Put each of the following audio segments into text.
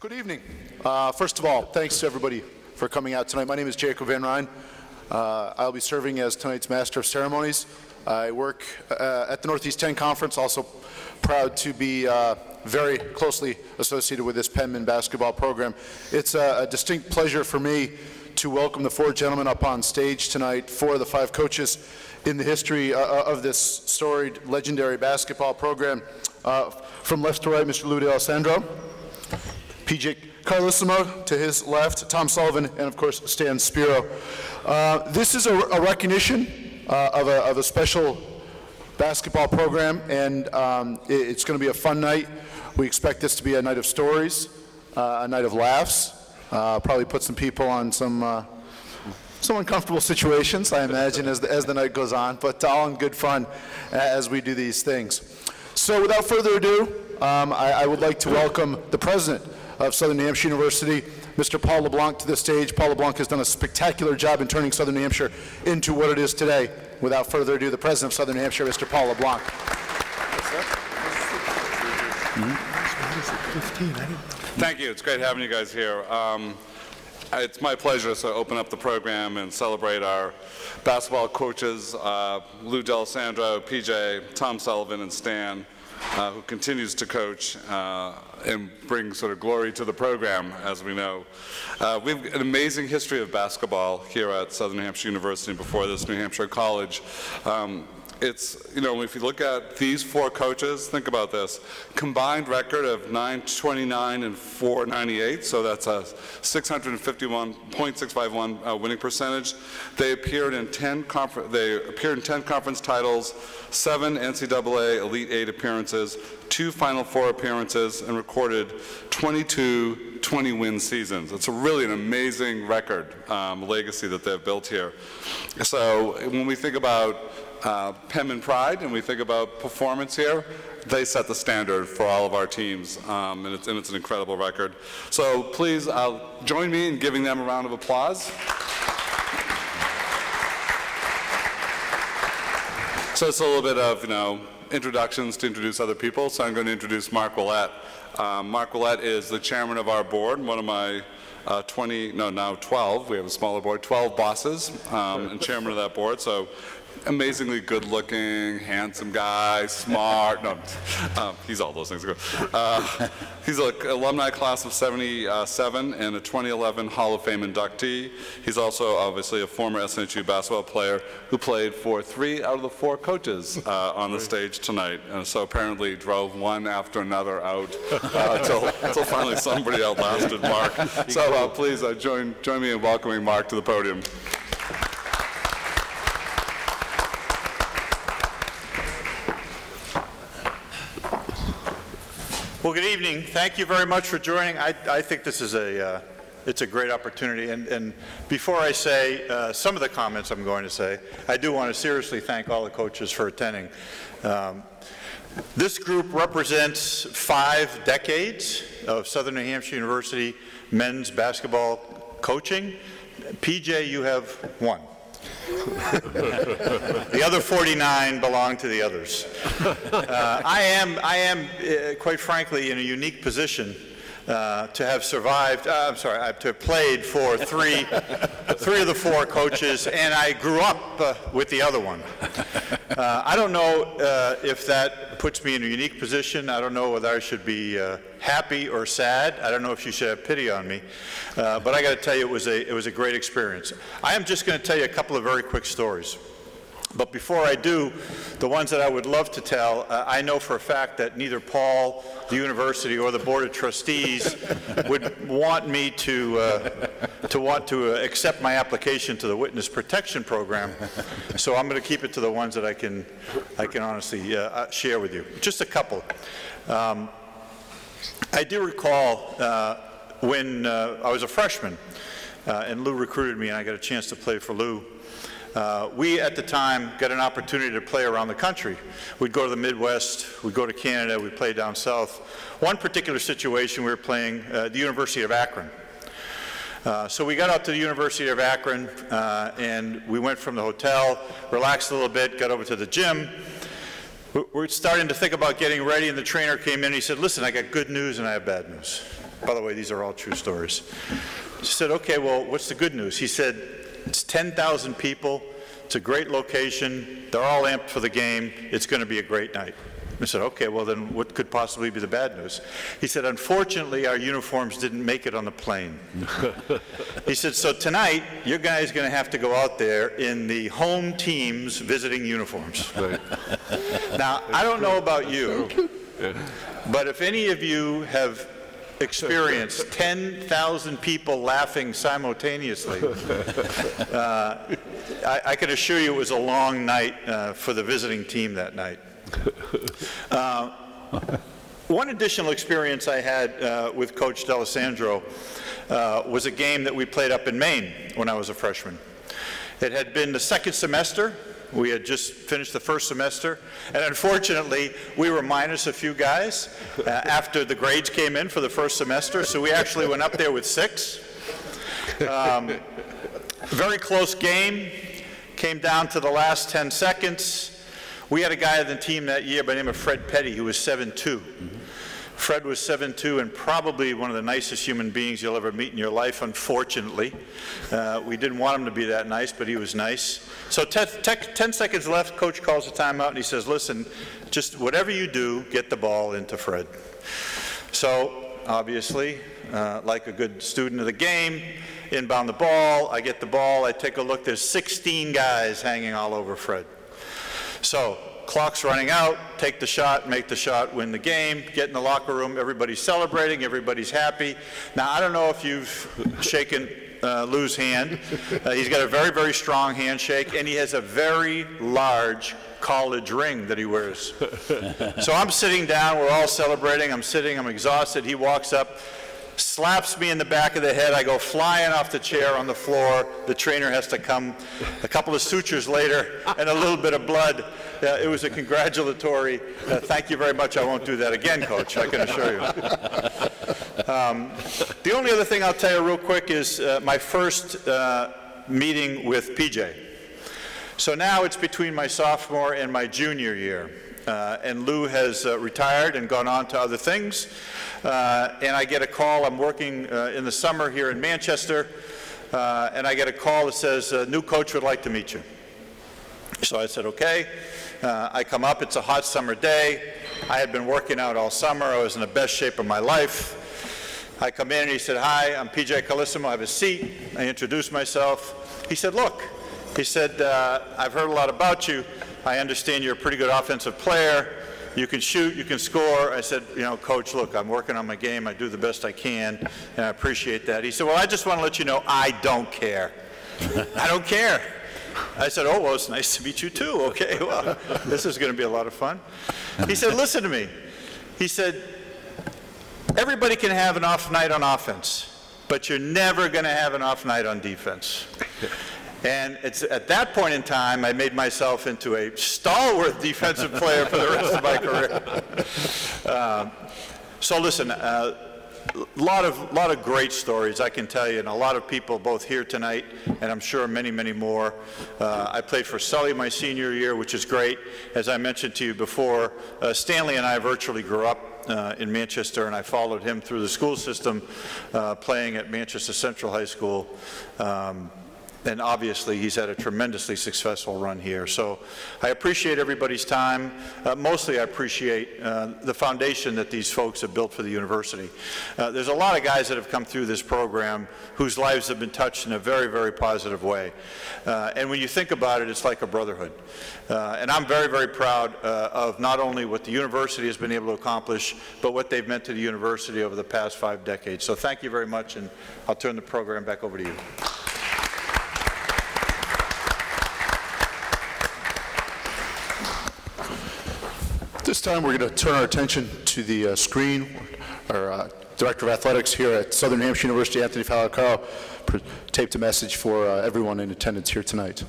Good evening. Uh, first of all, thanks to everybody for coming out tonight. My name is Jacob Van Ryn. Uh, I'll be serving as tonight's Master of Ceremonies. I work uh, at the Northeast 10 Conference, also proud to be uh, very closely associated with this Penmen basketball program. It's a, a distinct pleasure for me to welcome the four gentlemen up on stage tonight, four of the five coaches in the history uh, uh, of this storied, legendary basketball program. From left to right, Mr. Lou D'Allesandro. PJ Carlesimo to his left, Tom Sullivan, and of course Stan Spirou. Uh, this is a, a recognition uh, of, a, of, a, special basketball program, and um, it, it's going to be a fun night. We expect this to be a night of stories, uh, a night of laughs, uh, probably put some people on some uh, some uncomfortable situations, I imagine, as the, as the night goes on, but all in good fun as we do these things. So without further ado, um, I, I would like to welcome the president of Southern New Hampshire University, Mr. Paul LeBlanc to the stage. Paul LeBlanc has done a spectacular job in turning Southern New Hampshire into what it is today. Without further ado, the President of Southern New Hampshire, Mr. Paul LeBlanc. Thank you. It's great having you guys here. Um, it's my pleasure to open up the program and celebrate our basketball coaches, uh, Lou D'Allesandro, PJ, Tom Sullivan, and Stan uh, who continues to coach uh, and bring sort of glory to the program, as we know. Uh, we have an amazing history of basketball here at Southern New Hampshire University before this New Hampshire College. Um, it's, you know, if you look at these four coaches, think about this. Combined record of 929 and 498, so that's a 651.651 uh, winning percentage. They appeared in 10 they appeared in 10 conference titles, seven NCAA Elite Eight appearances, two Final Four appearances, and recorded 22 20 win seasons. It's a really an amazing record um, legacy that they've built here. So when we think about uh, and Pride and we think about performance here, they set the standard for all of our teams, um, and, it's, and, it's, an incredible record. So please uh, join me in giving them a round of applause. So it's a little bit of, you know, introductions to introduce other people. So I'm going to introduce Mark Willett. Um, Mark Willett is the chairman of our board, one of my uh, 20, no, now 12, we have a smaller board, 12 bosses, um, and chairman of that board. So amazingly good looking, handsome guy, smart. No, um, he's all those things. Uh, he's an alumni class of 77 and a 2011 Hall of Fame inductee. He's also obviously a former SNHU basketball player who played for three out of the four coaches uh, on the stage tonight. And so apparently drove one after another out uh, until, until finally somebody outlasted Mark. So uh, please uh, join, join me in welcoming Mark to the podium. Well, good evening. Thank you very much for joining. I, I think this is a, uh, it's a great opportunity. And, and before I say uh, some of the comments I'm going to say, I do want to seriously thank all the coaches for attending. Um, this group represents five decades of Southern New Hampshire University men's basketball coaching. PJ, you have one the other 49 belong to the others. Uh, I am, I am uh, quite frankly, in a unique position uh, to have survived, uh, I'm sorry, to have played for three, three of the four coaches, and I grew up uh, with the other one. Uh, I don't know uh, if that puts me in a unique position. I don't know whether I should be uh, happy or sad. I don't know if you should have pity on me. but I got to tell you, it was, a, it was a great experience. I am just going to tell you a couple of very quick stories. But before I do, the ones that I would love to tell, uh, I know for a fact that neither Paul, the university, or the Board of Trustees would want me to, uh, to want to uh, accept my application to the Witness Protection Program. So I'm going to keep it to the ones that I can, I can honestly uh, uh, share with you. Just a couple. Um, I do recall uh, when I was a freshman, and Lou recruited me, and I got a chance to play for Lou. Uh, we at the time got an opportunity to play around the country. We'd go to the Midwest, we'd go to Canada, we'd play down south. One particular situation we were playing uh, the University of Akron. Uh, so we got out to the University of Akron uh, and we went from the hotel, relaxed a little bit, got over to the gym. We're starting to think about getting ready and the trainer came in and he said, listen, I got good news and I have bad news. By the way, these are all true stories. She said, okay, well, what's the good news? He said, it's 10,000 people, it's a great location, they're all amped for the game, it's going to be a great night. I said, okay, well then what could possibly be the bad news? He said, unfortunately, our uniforms didn't make it on the plane. he said, so tonight, your guys going to have to go out there in the home team's visiting uniforms. now, I don't know about you, but if any of you have experienced 10,000 people laughing simultaneously, uh, I, I, can assure you it was a long night uh, for the visiting team that night. Uh, one additional experience I had uh, with Coach D'Allesandro uh, was a game that we played up in Maine when I was a freshman. It had been the second semester. We had just finished the first semester, and unfortunately, we were minus a few guys uh, after the grades came in for the first semester, so we actually went up there with six. Um, very close game, came down to the last 10 seconds. We had a guy on the team that year by the name of Fred Petty who was 7'2". Mm -hmm. Fred was 7'2", and probably one of the nicest human beings you'll ever meet in your life, unfortunately. Uh, we didn't want him to be that nice, but he was nice. So 10 seconds left, coach calls a timeout, and he says, listen, just whatever you do, get the ball into Fred. So obviously, uh, like a good student of the game, inbound the ball, I get the ball, I take a look, there's 16 guys hanging all over Fred. So clock's running out, take the shot, make the shot, win the game, get in the locker room, everybody's celebrating, everybody's happy. Now, I don't know if you've shaken uh, Lou's hand. Uh, he's got a very, very strong handshake, and he has a very large college ring that he wears. so I'm sitting down, we're all celebrating, I'm sitting, I'm exhausted. He walks up, slaps me in the back of the head. I go flying off the chair on the floor. The trainer has to come. A couple of sutures later and a little bit of blood. Uh, it was a congratulatory, uh, thank you very much. I won't do that again, coach, I can assure you. Um, the only other thing I'll tell you real quick is uh, my first uh, meeting with PJ. So now it's between my sophomore and my junior year. Uh, and Lou has uh, retired and gone on to other things. Uh, and I get a call, I'm working uh, in the summer here in Manchester, uh, and I get a call that says, new coach would like to meet you. So I said, okay. Uh, I come up, it's a hot summer day. I had been working out all summer, I was in the best shape of my life. I come in and he said, hi, I'm PJ Carlesimo, I have a seat. I introduced myself. He said, look, he said, I've heard a lot about you. I understand you're a pretty good offensive player. You can shoot, you can score. I said, you know, coach, look, I'm working on my game. I do the best I can, and I appreciate that. He said, well, I just want to let you know I don't care. I don't care. I said, oh, well, it's nice to meet you too. Okay, well, this is going to be a lot of fun. He said, listen to me. He said, everybody can have an off night on offense, but you're never going to have an off night on defense. And it's at that point in time, I made myself into a stalwart defensive player for the rest of my career. Um, so listen, a uh, lot of lot of great stories I can tell you, and a lot of people both here tonight, and I'm sure many, many more. Uh, I played for Sully my senior year, which is great. As I mentioned to you before, uh, Stanley and I virtually grew up uh, in Manchester, and I followed him through the school system, uh, playing at Manchester Central High School. Um, and obviously he's had a tremendously successful run here. So I appreciate everybody's time. Uh, mostly I appreciate uh, the foundation that these folks have built for the university. Uh, there's a lot of guys that have come through this program whose lives have been touched in a very, very positive way. Uh, and when you think about it, it's like a brotherhood. Uh, and I'm very, very proud uh, of not only what the university has been able to accomplish, but what they've meant to the university over the past five decades. So thank you very much, and I'll turn the program back over to you. This time, we're going to turn our attention to the uh, screen. Our uh, Director of Athletics here at Southern Hampshire University, Anthony Falacaro, taped a message for uh, everyone in attendance here tonight.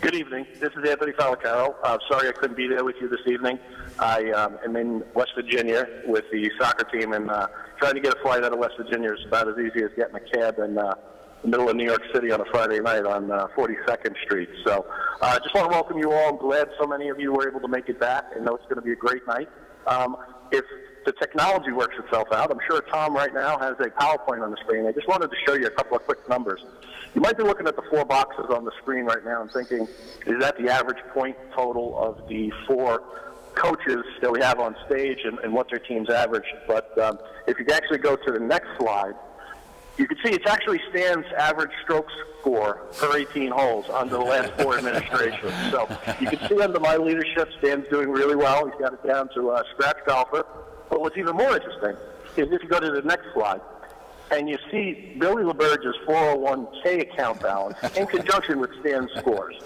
Good evening. This is Anthony Falacaro. Uh, sorry I couldn't be there with you this evening. I um, am in West Virginia with the soccer team, and uh, trying to get a flight out of West Virginia is about as easy as getting a cab and uh, middle of New York City on a Friday night on uh, 42nd Street. So I uh, just want to welcome you all. I'm glad so many of you were able to make it back. I know it's going to be a great night. Um, if the technology works itself out. I'm sure Tom right now has a PowerPoint on the screen. I just wanted to show you a couple of quick numbers. You might be looking at the four boxes on the screen right now and thinking, is that the average point total of the four coaches that we have on stage and, and what their teams average? But um, if you actually go to the next slide, you can see it's actually Stan's average stroke score per 18 holes under the last four administrations. So you can see under my leadership, Stan's doing really well. He's got it down to a scratch golfer. But what's even more interesting is if you go to the next slide, and you see Billy LeBurge's 401k account balance in conjunction with Stan's scores.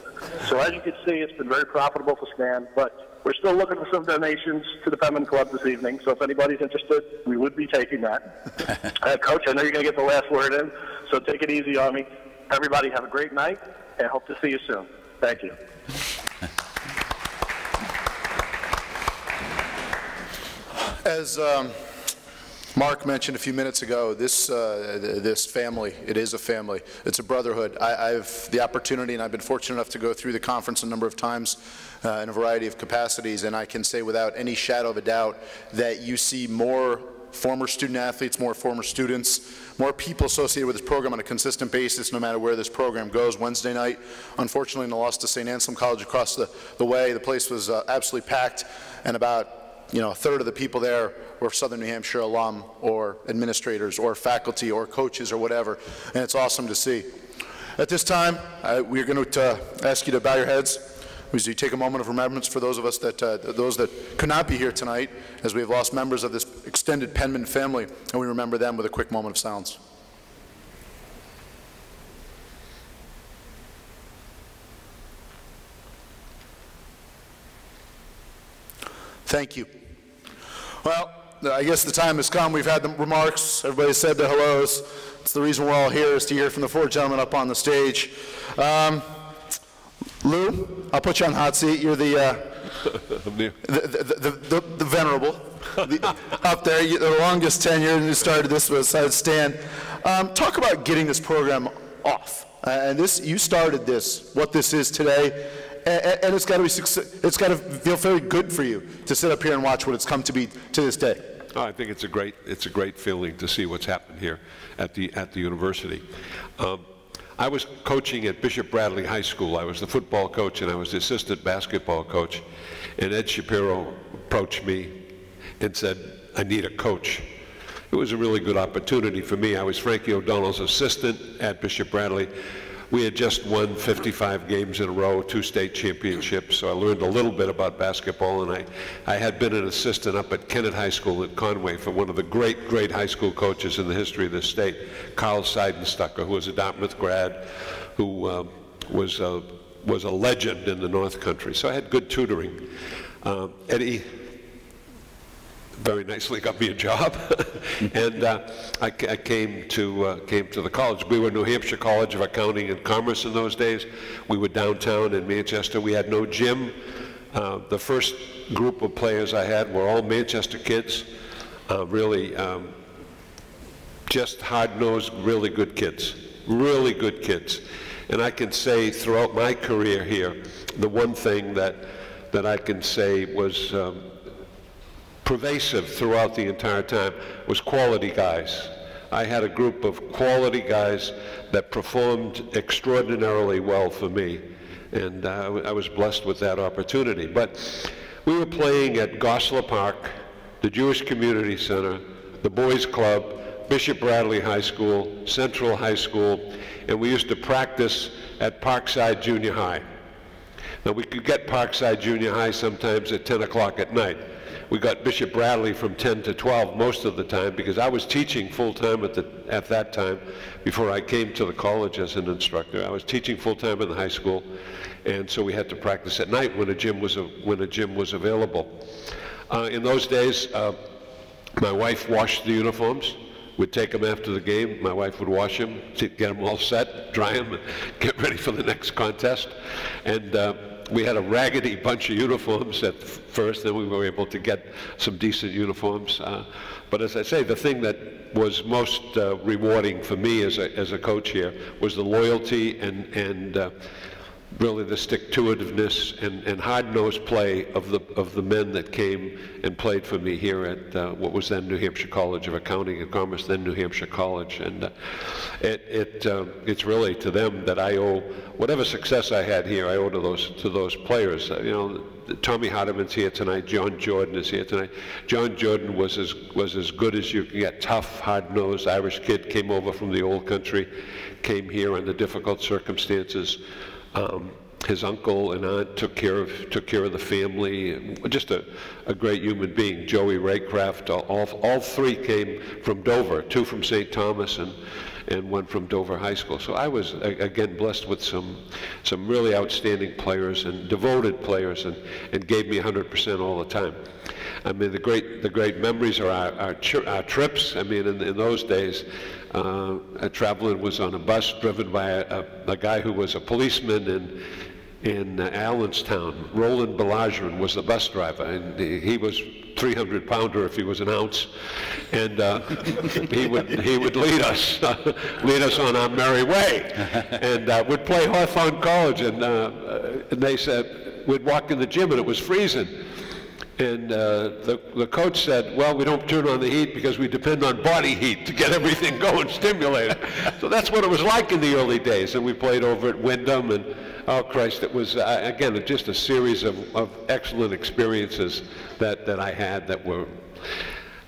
So as you can see, it's been very profitable for Stan, but we're still looking for some donations to the Penmen Club this evening. So if anybody's interested, we would be taking that. uh, Coach, I know you're going to get the last word in, so take it easy on me. Everybody have a great night, and hope to see you soon. Thank you. As um, Mark mentioned a few minutes ago, this, uh, this family, it is a family. It's a brotherhood. I, I've the opportunity, and I've been fortunate enough to go through the conference a number of times uh, in a variety of capacities, and I can say without any shadow of a doubt that you see more former student athletes, more former students, more people associated with this program on a consistent basis no matter where this program goes. Wednesday night, unfortunately, in the loss to St. Anselm College across the, the way, the place was uh, absolutely packed, and about you know, a third of the people there were Southern New Hampshire alum or administrators or faculty or coaches or whatever, and it's awesome to see. At this time, uh, we're going to uh, ask you to bow your heads as you take a moment of remembrance for those of us that, uh, those that could not be here tonight, as we have lost members of this extended Penmen family, and we remember them with a quick moment of silence. Thank you. Well, I guess the time has come. We've had the remarks. Everybody said the hellos. It's the reason we're all here is to hear from the four gentlemen up on the stage. Um, Lou, I'll put you on the hot seat. You're the, uh, the, the, the, the, venerable up there, you, the longest tenure, and you started this besides Stan. Um, talk about getting this program off. Uh, and this, you started this, what this is today, and, and it's got to be, it's got to feel very good for you to sit up here and watch what it's come to be to this day. Oh, I think it's a great, it's a great feeling to see what's happened here at the, at the university. Um, I was coaching at Bishop Bradley High School. I was the football coach and I was the assistant basketball coach. And Ed Shapiro approached me and said, I need a coach. It was a really good opportunity for me. I was Frankie O'Donnell's assistant at Bishop Bradley. We had just won 55 games in a row, two state championships, so I learned a little bit about basketball, and I, I had been an assistant up at Kennett High School at Conway for one of the great, great high school coaches in the history of this state, Carl Seidenstucker, who was a Dartmouth grad, who uh, was, a, was a legend in the North Country. So I had good tutoring. Uh, Eddie very nicely got me a job, and uh, I, I, came to uh, came to the college. We were New Hampshire College of Accounting and Commerce in those days. We were downtown in Manchester. We had no gym. Uh, the first group of players I had were all Manchester kids, uh, really um, just hard-nosed, really good kids, really good kids. And I can say throughout my career here, the one thing that that I can say was um, pervasive throughout the entire time was quality guys. I had a group of quality guys that performed extraordinarily well for me, and uh, I was blessed with that opportunity. But we were playing at Gossler Park, the Jewish Community Center, the Boys Club, Bishop Bradley High School, Central High School, and we used to practice at Parkside Junior High. Now we could get Parkside Junior High sometimes at 10 o'clock at night we got Bishop Bradley from 10 to 12 most of the time because I was teaching full-time at, at that time before I came to the college as an instructor. I was teaching full-time in the high school, and so we had to practice at night when a gym was, a, when a gym was available. Uh, in those days, uh, my wife washed the uniforms. We'd take them after the game. My wife would wash them, get them all set, dry them, get ready for the next contest. And uh, we had a raggedy bunch of uniforms at first, then we were able to get some decent uniforms. Uh, but as I say, the thing that was most uh, rewarding for me as a, as a coach here was the loyalty and, and uh, really the stick-to-itiveness and, and hard-nosed play of the, of the men that came and played for me here at uh, what was then New Hampshire College of Accounting and Commerce, then New Hampshire College. And uh, it, it, uh, it's really to them that I owe, whatever success I had here, I owe to those, to those players. Uh, you know, Tommy Hardiman's here tonight, John Jordan is here tonight. John Jordan was as, was as good as you can get, tough, hard-nosed Irish kid, came over from the old country, came here under difficult circumstances. Um, his uncle and aunt took care of took care of the family. Just a, a great human being. Joey Raycraft. All, all, three came from Dover. Two from St. Thomas and and one from Dover High School. So I was again blessed with some some really outstanding players and devoted players, and and gave me 100% all the time. I mean, the great the great memories are our, our, our trips. I mean, in, in those days, uh, traveling was on a bus driven by a, a, a guy who was a policeman in in uh, Allenstown. Roland Balajian was the bus driver, and he was 300 pounder if he was an ounce, and uh, he would he would lead us lead us on our merry way, and uh, we'd play Hawthorne College, and, uh, and they said we'd walk in the gym and it was freezing. And uh, the, the coach said, well, we don't turn on the heat because we depend on body heat to get everything going, stimulated. so that's what it was like in the early days. And we played over at Wyndham and oh Christ, it was, uh, again, just a series of, of excellent experiences that, that I had that were,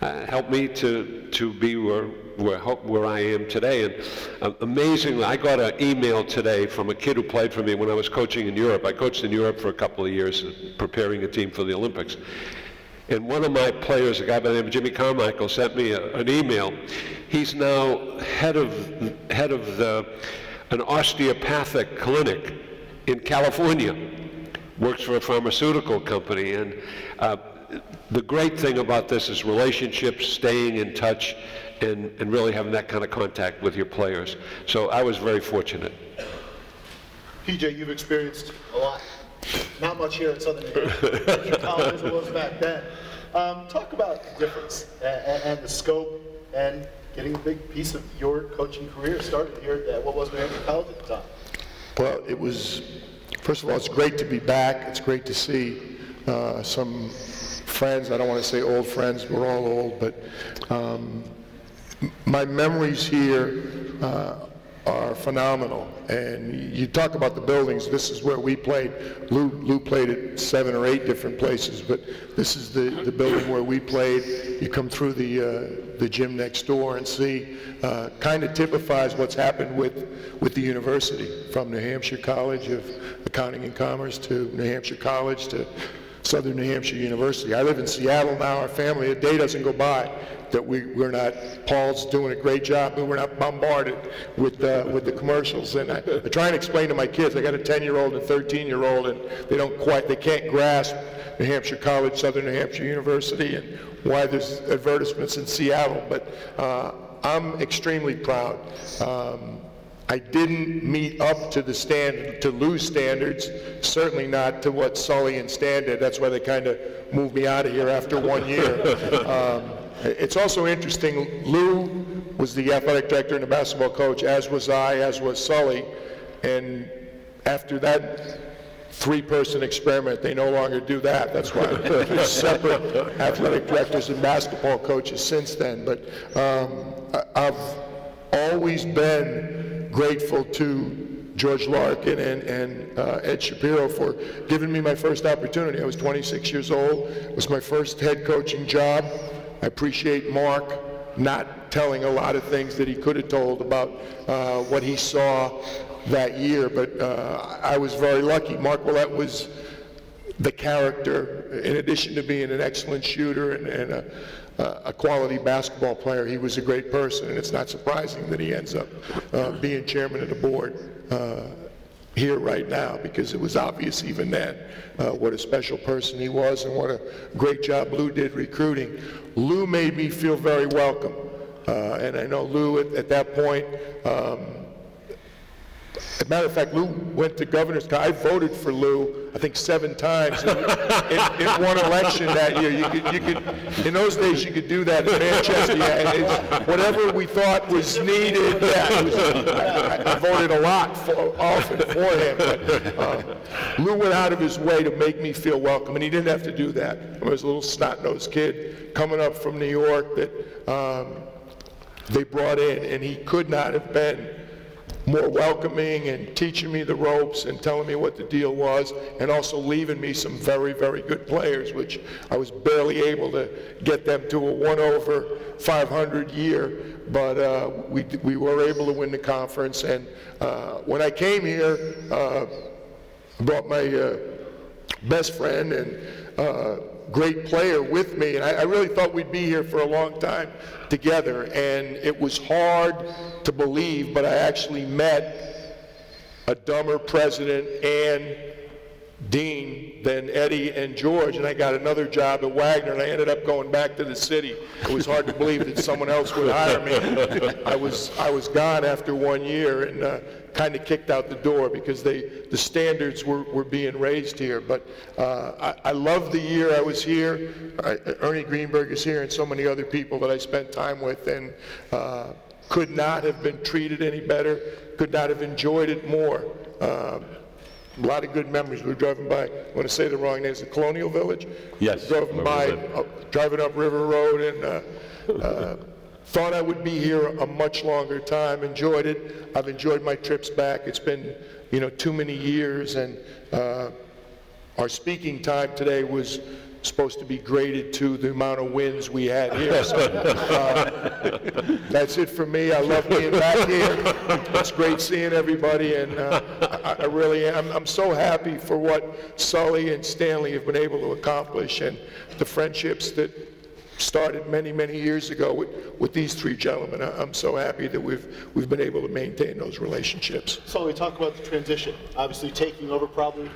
uh, helped me to, to be where, where, where I am today. And uh, amazingly, I got an email today from a kid who played for me when I was coaching in Europe. I coached in Europe for a couple of years, preparing a team for the Olympics. And one of my players, a guy by the name of Jimmy Carmichael, sent me a, an email. He's now head of, head of the, an osteopathic clinic in California, works for a pharmaceutical company. And uh, the great thing about this is relationships, staying in touch, and, and really having that kind of contact with your players. So I was very fortunate. PJ, you've experienced a lot. Not much here at Southern New Hampshire College as it was back then. Um, talk about the difference and, and, the scope and getting a big piece of your coaching career started here at what was New Hampshire College at the time. Well, it was, first of all, it's great to be back. It's great to see uh, some friends. I don't want to say old friends. We're all old, but um, my memories here uh, are phenomenal. And you talk about the buildings. This is where we played. Lou, Lou played at seven or eight different places, but this is the, the building where we played. You come through the, uh, the gym next door and see, uh, kind of typifies what's happened with, with the university, from New Hampshire College of Accounting and Commerce to New Hampshire College to Southern New Hampshire University. I live in Seattle now. Our family, a day doesn't go by that we, we're not, Paul's doing a great job, but we're not bombarded with, uh, with the commercials. And I, I try and explain to my kids, I got a 10-year-old and a 13-year-old, and they don't quite, they can't grasp New Hampshire College, Southern New Hampshire University, and why there's advertisements in Seattle. But uh, I'm extremely proud. Um, I didn't meet up to the standard, to Lou's standards, certainly not to what Sully and Stan did. That's why they kind of moved me out of here after one year. Um, it's also interesting, Lou was the athletic director and the basketball coach, as was I, as was Sully, and after that three-person experiment, they no longer do that. That's why there's separate athletic directors and basketball coaches since then. But um, I've always been grateful to George Larkin and, and uh, Ed Shapiro for giving me my first opportunity. I was 26 years old. It was my first head coaching job. I appreciate Mark not telling a lot of things that he could have told about uh, what he saw that year, but uh, I was very lucky. Mark Willett was the character, in addition to being an excellent shooter and, and a, a, quality basketball player, he was a great person, and it's not surprising that he ends up uh, being chairman of the board uh, here right now because it was obvious even then uh, what a special person he was and what a great job Lou did recruiting. Lou made me feel very welcome. Uh, and I know Lou at, at that point, um, As a matter of fact, Lou went to governor's, I voted for Lou, I think seven times in, in, in one election that year. You could, you could, in those days, you could do that in Manchester. Yeah, whatever we thought was needed, yeah, was, I, I voted a lot for, often for him. But, uh, Lou went out of his way to make me feel welcome, and he didn't have to do that. I was a little snot-nosed kid coming up from New York that um, they brought in, and he could not have been more welcoming and teaching me the ropes and telling me what the deal was, and also leaving me some very, very good players, which I was barely able to get them to a one over 500 year, but uh, we, we were able to win the conference. And uh, when I came here, uh, brought my uh, best friend and uh, great player with me, and I, I really thought we'd be here for a long time together. And it was hard to believe, but I actually met a dumber president and Dean than Eddie and George, and I got another job at Wagner, and I ended up going back to the city. It was hard to believe that someone else would hire me. I was I was gone after one year and uh, kind of kicked out the door because they the standards were, were being raised here. But uh, I, I love the year I was here. I, Ernie Greenberg is here, and so many other people that I spent time with, and. Uh, could not have been treated any better, could not have enjoyed it more. Um, a lot of good memories. We were driving by, I want to say the wrong name, is it Colonial Village? Yes, Driving by, uh, driving up River Road and uh, uh, thought I would be here a much longer time, enjoyed it. I've enjoyed my trips back. It's been, you know, too many years and uh, our speaking time today was supposed to be graded to the amount of wins we had here. So, uh, that's it for me. I love being back here. It's great seeing everybody, and uh, I, I really am. I'm so happy for what Sully and Stanley have been able to accomplish, and the friendships that started many, many years ago with, with these three gentlemen. I- I'm so happy that we've we've been able to maintain those relationships. So we talk about the transition, obviously taking over probably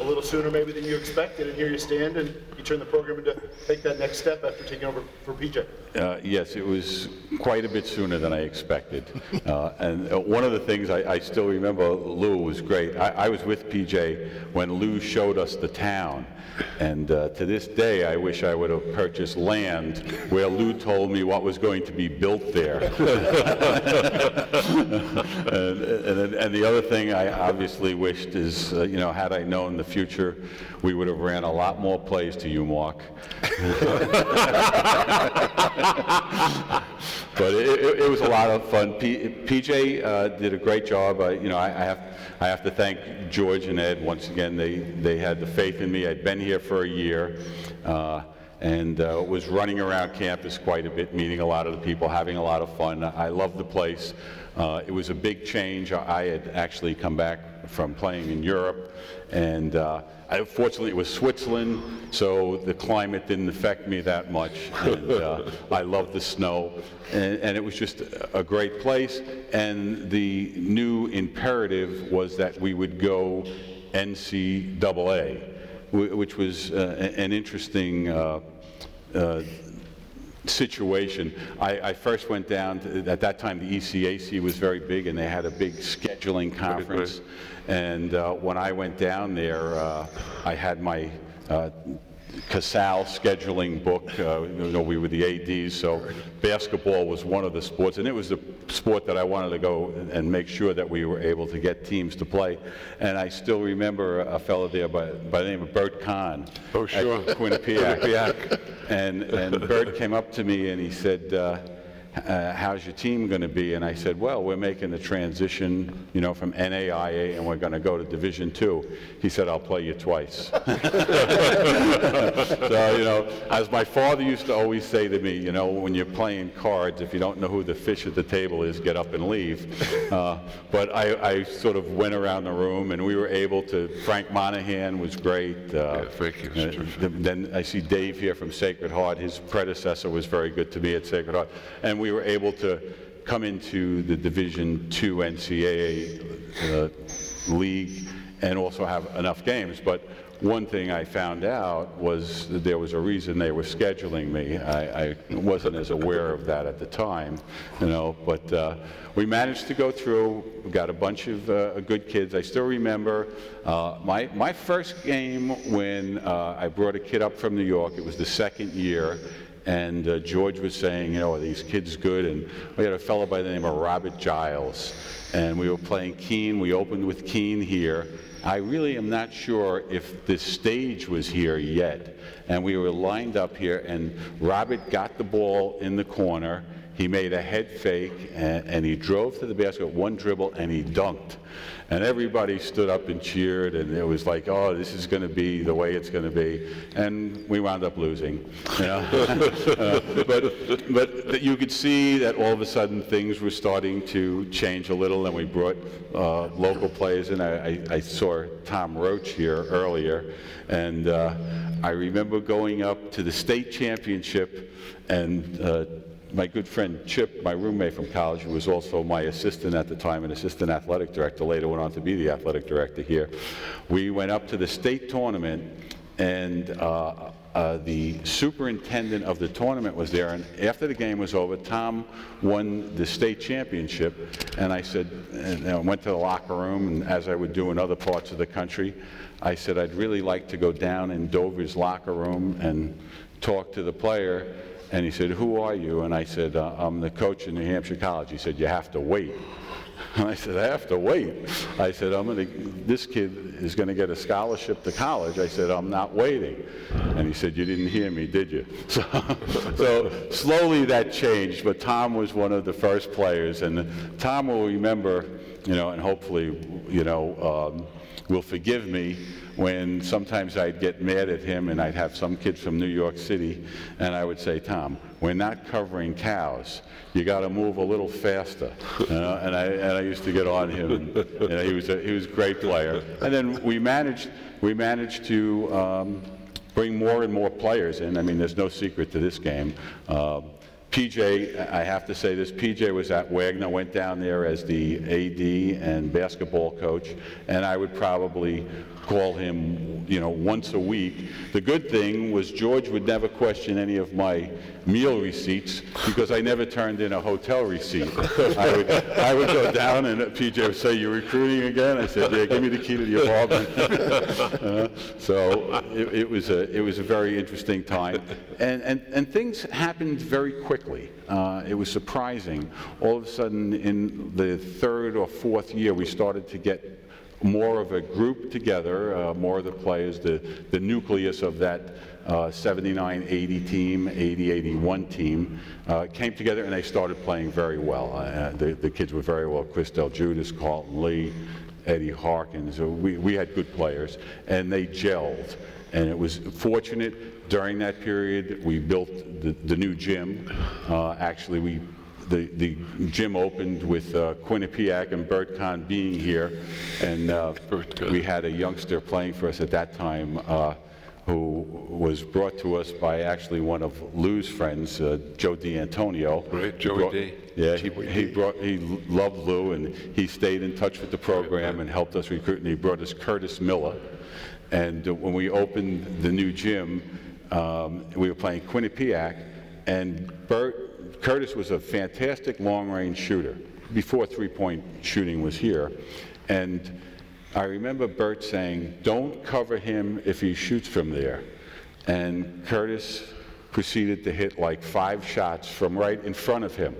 a little sooner maybe than you expected, and here you stand and you turn the program into take that next step after taking over for PJ. Uh, Yes, it was quite a bit sooner than I expected. Uh, And uh, one of the things I I still remember, Lou was great. I I was with PJ when Lou showed us the town. And uh, to this day, I wish I would have purchased land where Lou told me what was going to be built there. And and and the other thing I obviously wished is, uh, you know, had I known the future, we would have ran a lot more plays to UMark. But it, it, it was a lot of fun. P, PJ uh, did a great job. I, you know, I, I have I have to thank George and Ed once again. They they had the faith in me. I'd been here for a year. Uh, and uh, was running around campus quite a bit, meeting a lot of the people, having a lot of fun. I love the place. Uh, it was a big change. I had actually come back from playing in Europe, and uh, I, fortunately it was Switzerland, so the climate didn't affect me that much. And, uh, I loved the snow, and, and it was just a great place. And the new imperative was that we would go NCAA, which was uh, an interesting. Uh, uh, situation. I, I first went down, to, at that time the ECAC was very big and they had a big scheduling conference. And uh, when I went down there, uh, I had my uh, Casal scheduling book. Uh, you know, we were the ADs, so basketball was one of the sports, and it was the sport that I wanted to go and make sure that we were able to get teams to play. And I still remember a fellow there by, by the name of Burt Kahn. Oh, sure. At Quinnipiac. and, and Burt came up to me and he said, uh, uh, how's your team going to be? And I said, well, we're making the transition, you know, from NAIA and we're going to go to Division Two. He said, I'll play you twice. so, you know, as my father used to always say to me, you know, when you're playing cards, if you don't know who the fish at the table is, get up and leave. Uh, but I, I sort of went around the room and we were able to, Frank Monahan was great. Uh, Yeah, he was uh. Then I see Dave here from Sacred Heart. His predecessor was very good to me at Sacred Heart. And we were able to come into the Division II NCAA uh, league and also have enough games. But one thing I found out was that there was a reason they were scheduling me. I, I wasn't as aware of that at the time, you know, but uh, we managed to go through. We got a bunch of uh, good kids. I still remember uh, my, my first game when uh, I brought a kid up from New York. It was the second year, and uh, George was saying, you know, are these kids good? And we had a fellow by the name of Robert Giles, and we were playing Keene. We opened with Keene here. I really am not sure if this stage was here yet. And we were lined up here, and Robert got the ball in the corner. He made a head fake, and, and he drove to the basket, one dribble, and he dunked. And everybody stood up and cheered, and it was like, oh, this is going to be the way it's going to be. And we wound up losing. You know? uh, but, but you could see that all of a sudden things were starting to change a little, and we brought uh, local players in. I, I, I, saw Tom Roach here earlier, and uh, I remember going up to the state championship and uh, my good friend Chip, my roommate from college, who was also my assistant at the time, an assistant athletic director, later went on to be the athletic director here. We went up to the state tournament, and uh, uh, the superintendent of the tournament was there, and after the game was over, Tom won the state championship, and I said, and I went to the locker room, and as I would do in other parts of the country, I said, I'd really like to go down in Dover's locker room and talk to the player and he said, who are you? And I said, uh, I'm the coach in New Hampshire College. He said, you have to wait. And I said, I have to wait. I said, I'm to, this kid is going to get a scholarship to college. I said, I'm not waiting. And he said, you didn't hear me, did you? So, so slowly that changed, but Tom was one of the first players. And Tom will remember, you know, and hopefully, you know, um, will forgive me when sometimes I'd get mad at him and I'd have some kid from New York City and I would say, Tom, we're not covering cows. You got to move a little faster. You know? and, I, and I used to get on him. And, you know, he, was a, he was a great player. And then we managed, we managed to um, bring more and more players in. I mean, there's no secret to this game. Uh, PJ, I have to say this, PJ was at Wagner, went down there as the AD and basketball coach, and I would probably call him, you know, once a week. The good thing was George would never question any of my meal receipts because I never turned in a hotel receipt. I would, I would go down and PJ would say, "You're recruiting again? I said, yeah, give me the key to the apartment. uh, so it, it, was a, it was a very interesting time. And, and, and things happened very quickly. Uh, it was surprising. All of a sudden, in the third or fourth year, we started to get more of a group together, uh, more of the players, the, the nucleus of that 79-80 uh, team, 80-81 team, uh, came together and they started playing very well. Uh, the, the kids were very well. Chris Judas, Carlton Lee, Eddie Harkins. we, we had good players, and they gelled. And it was fortunate during that period, we built the, the new gym. Uh, actually, we the, the gym opened with uh, Quinnipiac and Burt Kahn being here, and uh, we had a youngster playing for us at that time uh, who was brought to us by actually one of Lou's friends, uh, Joe D'Antonio. Right, Joey brought, D. Yeah, he, he, brought, he loved Lou, and he stayed in touch with the program and helped us recruit, and he brought us Curtis Miller. And uh, when we opened the new gym, um, we were playing Quinnipiac, and Burt Curtis was a fantastic long-range shooter before three-point shooting was here. And I remember Burt saying, don't cover him if he shoots from there. And Curtis proceeded to hit like five shots from right in front of him.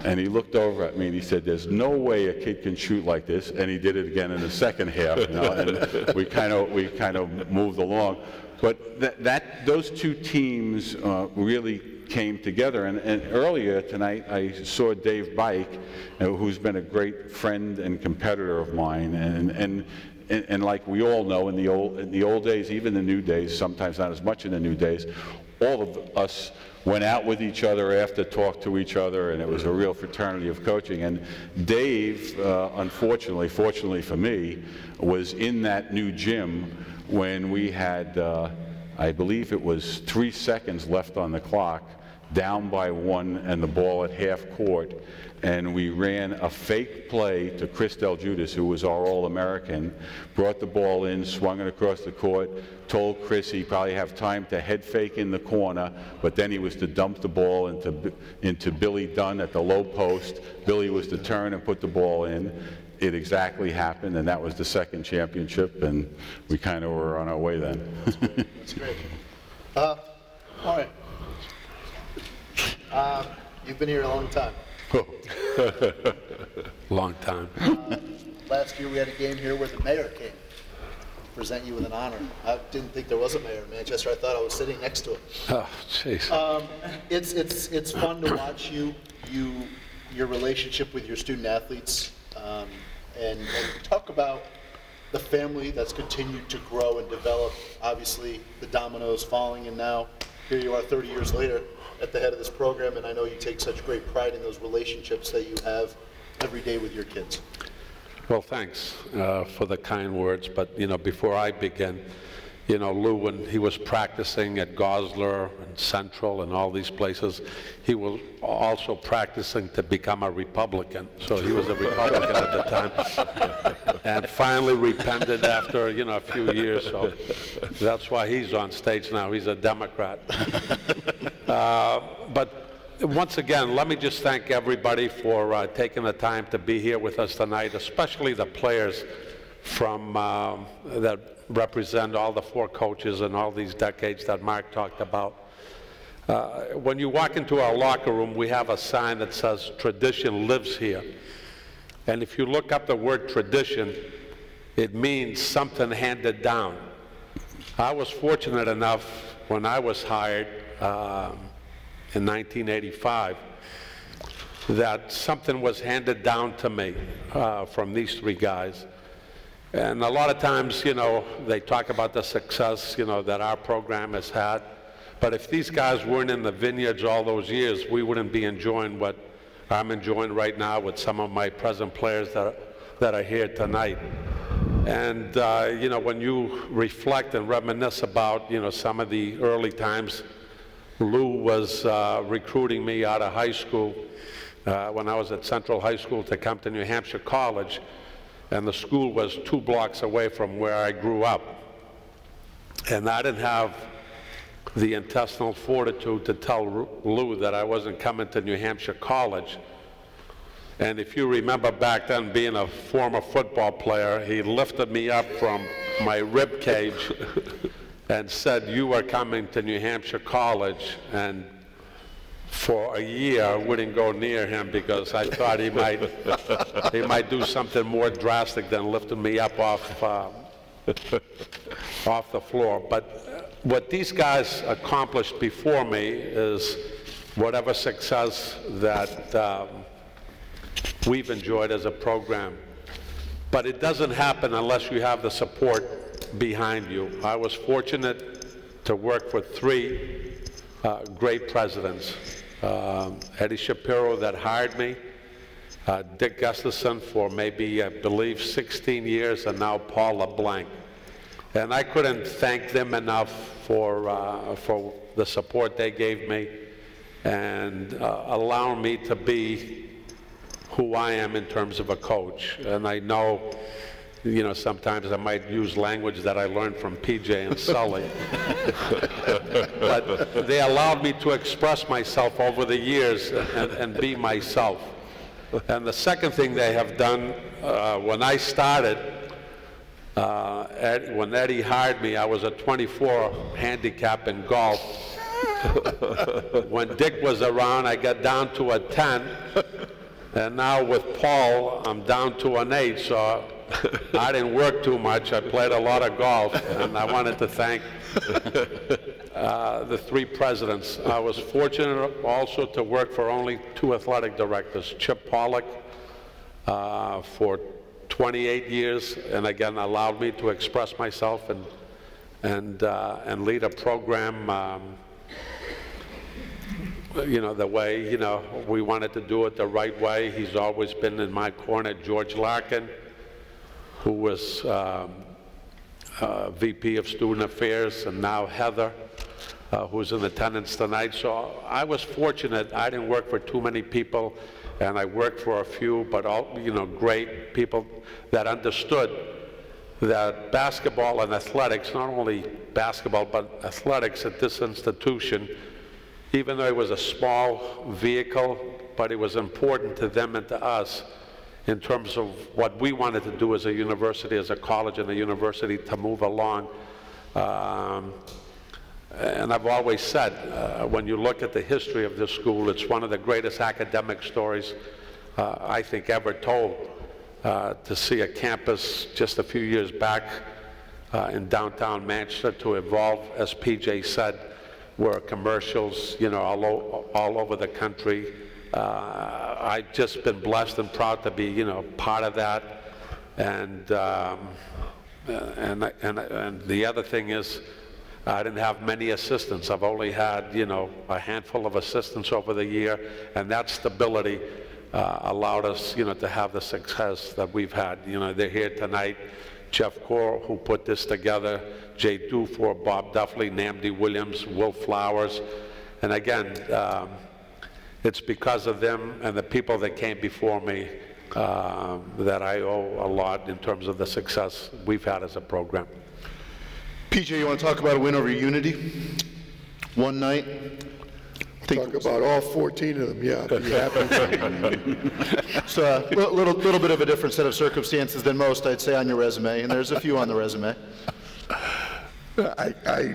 And he looked over at me and he said, there's no way a kid can shoot like this. And he did it again in the second half. You know, and we kind of we kind of moved along. But that, that those two teams uh, really came together. And, and, earlier tonight, I saw Dave Bike, uh, who's been a great friend and competitor of mine. And, and, and, like we all know, in the, old, in the old days, even the new days, sometimes not as much in the new days, all of us went out with each other after, talked to each other, and it was a real fraternity of coaching. And Dave, uh, unfortunately, fortunately for me, was in that new gym when we had, uh, I believe it was three seconds left on the clock down by one and the ball at half court, and we ran a fake play to Chris Del Judas, who was our All-American, brought the ball in, swung it across the court, told Chris he'd probably have time to head fake in the corner, but then he was to dump the ball into, into Billy Dunn at the low post. Billy was to turn and put the ball in. It exactly happened, and that was the second championship, and we kind of were on our way then. That's great. Uh, all right. Uh, you've been here a long time. Long time. Last year, we had a game here where the mayor came to present you with an honor. I didn't think there was a mayor in Manchester. I thought I was sitting next to him. Oh, jeez. Um, it's, it's, it's fun to watch you, you, your relationship with your student athletes, um, and, and talk about the family that's continued to grow and develop. Obviously, the dominoes falling, and now here you are 30 years later at the head of this program, and I know you take such great pride in those relationships that you have every day with your kids. Well, thanks uh, for the kind words, but, you know, before I begin, you know, Lou, when he was practicing at Gossler and Central and all these places, he was also practicing to become a Republican. So he was a Republican at the time. And finally repented after, you know, a few years. So that's why he's on stage now. He's a Democrat. Uh, But once again, let me just thank everybody for uh, taking the time to be here with us tonight, especially the players from, um, that represent all the four coaches and all these decades that Mark talked about. Uh, When you walk into our locker room, we have a sign that says, "Tradition lives here." And if you look up the word tradition, it means something handed down. I was fortunate enough, when I was hired um, in 1985, that something was handed down to me uh, from these three guys. And a lot of times, you know, they talk about the success, you know, that our program has had. But if these guys weren't in the vineyards all those years, we wouldn't be enjoying what I'm enjoying right now with some of my present players that are, that are here tonight. And, uh, you know, when you reflect and reminisce about, you know, some of the early times, Lou was uh, recruiting me out of high school uh, when I was at Central High School to come to New Hampshire College, and the school was two blocks away from where I grew up. And I didn't have the intestinal fortitude to tell Lou that I wasn't coming to New Hampshire College. And if you remember back then, being a former football player, he lifted me up from my rib cage and said, you are coming to New Hampshire College. And for a year, I wouldn't go near him because I thought he might, he might do something more drastic than lifting me up off, uh, off the floor. But what these guys accomplished before me is whatever success that um, we've enjoyed as a program. But it doesn't happen unless you have the support behind you. I was fortunate to work for three uh, great presidents. Um, Eddie Shapiro that hired me, uh, Dick Gustafson for maybe, I believe, 16 years, and now Paul LeBlanc. And I couldn't thank them enough for, uh, for the support they gave me and uh, allowing me to be who I am in terms of a coach. And I know, you know, sometimes I might use language that I learned from PJ and Sully. but they allowed me to express myself over the years and, and be myself. And the second thing they have done, uh, when I started, uh, Ed, when Eddie hired me, I was a 24 handicap in golf. when Dick was around, I got down to a 10. And now with Paul, I'm down to an 8, so I didn't work too much. I played a lot of golf, and I wanted to thank uh, the three presidents. I was fortunate also to work for only two athletic directors, Chip Pollock uh, for 28 years, and again allowed me to express myself and and uh, and lead a program. Um, you know, the way, you know, we wanted to do it the right way. He's always been in my corner. George Larkin, who was um, uh, VP of Student Affairs, and now Heather. uh, who's in attendance tonight. So I was fortunate. I didn't work for too many people, and I worked for a few, but all, you know, great people that understood that basketball and athletics, not only basketball, but athletics at this institution, even though it was a small vehicle, but it was important to them and to us in terms of what we wanted to do as a university, as a college and a university to move along. Um, and I've always said, uh, when you look at the history of this school, it's one of the greatest academic stories uh, I think ever told. Uh, to see a campus just a few years back uh, in downtown Manchester to evolve, as PJ said, where commercials, you know, all, all over the country. Uh, I've just been blessed and proud to be, you know, part of that. And, um, uh, and, and, and the other thing is, I didn't have many assistants. I've only had, you know, a handful of assistants over the year, and that stability uh, allowed us, you know, to have the success that we've had. You know, they're here tonight. Jeff Core, who put this together, Jay Dufour, Bob Duffley, Namdi Williams, Will Flowers. And again, um, it's because of them and the people that came before me um, that I owe a lot in terms of the success we've had as a program. PJ, you want to talk about a win over Unity? One night? Think Talk about all 14 of them, yeah, I'd be happy. It's a li- little, little bit of a different set of circumstances than most, I'd say, on your resume, and there's a few on the resume. I, I,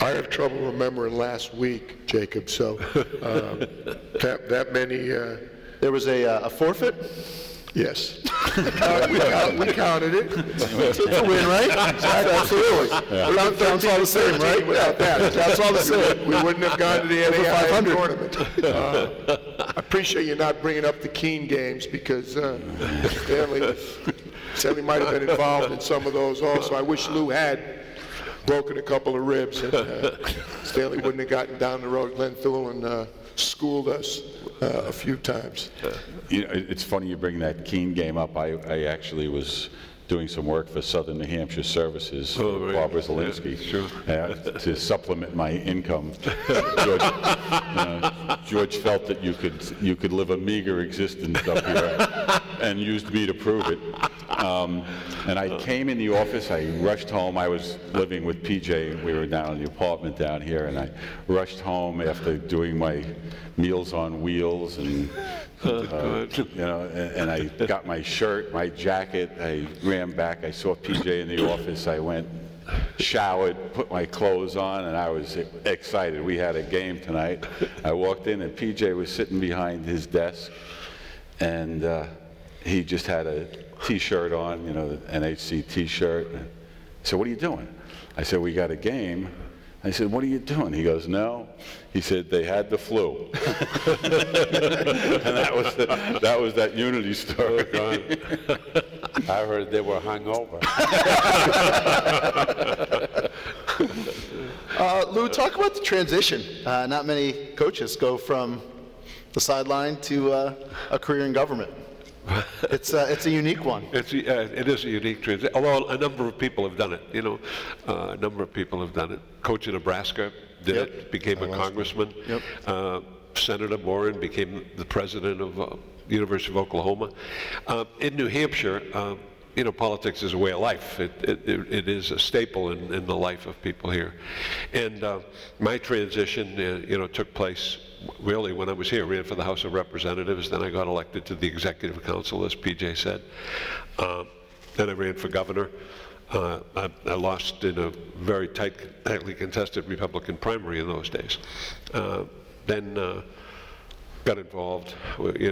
I have trouble remembering last week, Jacob, so um, that, that many, uh, There was a uh, a forfeit? yes. Uh, We count- we counted it. It's a win, right? Absolutely. That Counts all the same, right? Without that. That's all the same. We wouldn't have gone to the NAIA 500. tournament. Uh, I appreciate you not bringing up the Keene games because uh, Stanley, Stanley might have been involved in some of those also. I wish Lou had broken a couple of ribs and uh, Stanley wouldn't have gotten down the road. Glenn Thulin uh, schooled us uh, a few times. You know, it's funny you bring that Keene game up. I, I actually was doing some work for Southern New Hampshire Services, Oh, right. Barbara Yeah, sure. uh, to supplement my income. George, uh, George felt that you could, you could live a meager existence up here and used me to prove it. Um, And I came in the office, I rushed home, I was living with PJ, we were down in the apartment down here, and I rushed home after doing my Meals on Wheels and, uh, you know, and and I got my shirt, my jacket, I ran back, I saw PJ in the office, I went, showered, put my clothes on, and I was excited. We had a game tonight. I walked in and PJ was sitting behind his desk, and uh, he just had a T-shirt on, you know, the NHC T-shirt. I said, "What are you doing?" I said, "We got a game." I said, "What are you doing?" He goes, "No." He said, "They had the flu," and that was the, that was that Unity story. I heard they were hungover. Uh, Lou, talk about the transition. Uh, Not many coaches go from the sideline to uh, a career in government. It's, uh, it's a unique one. It's, uh, it is a unique transition, although a number of people have done it, you know, uh, a number of people have done it. Coach in Nebraska did Yep. it, became a congressman. Yep. Uh, Senator Boren became the president of uh, University of Oklahoma. Uh, in New Hampshire, uh, you know, politics is a way of life. It, it, it it is a staple in, in the life of people here. And uh, my transition, uh, you know, took place really when I was here, ran for the House of Representatives, then I got elected to the Executive Council, as PJ said. Um, then I ran for governor. Uh, I, I lost in a very tight, tightly contested Republican primary in those days. Uh, then uh, got involved,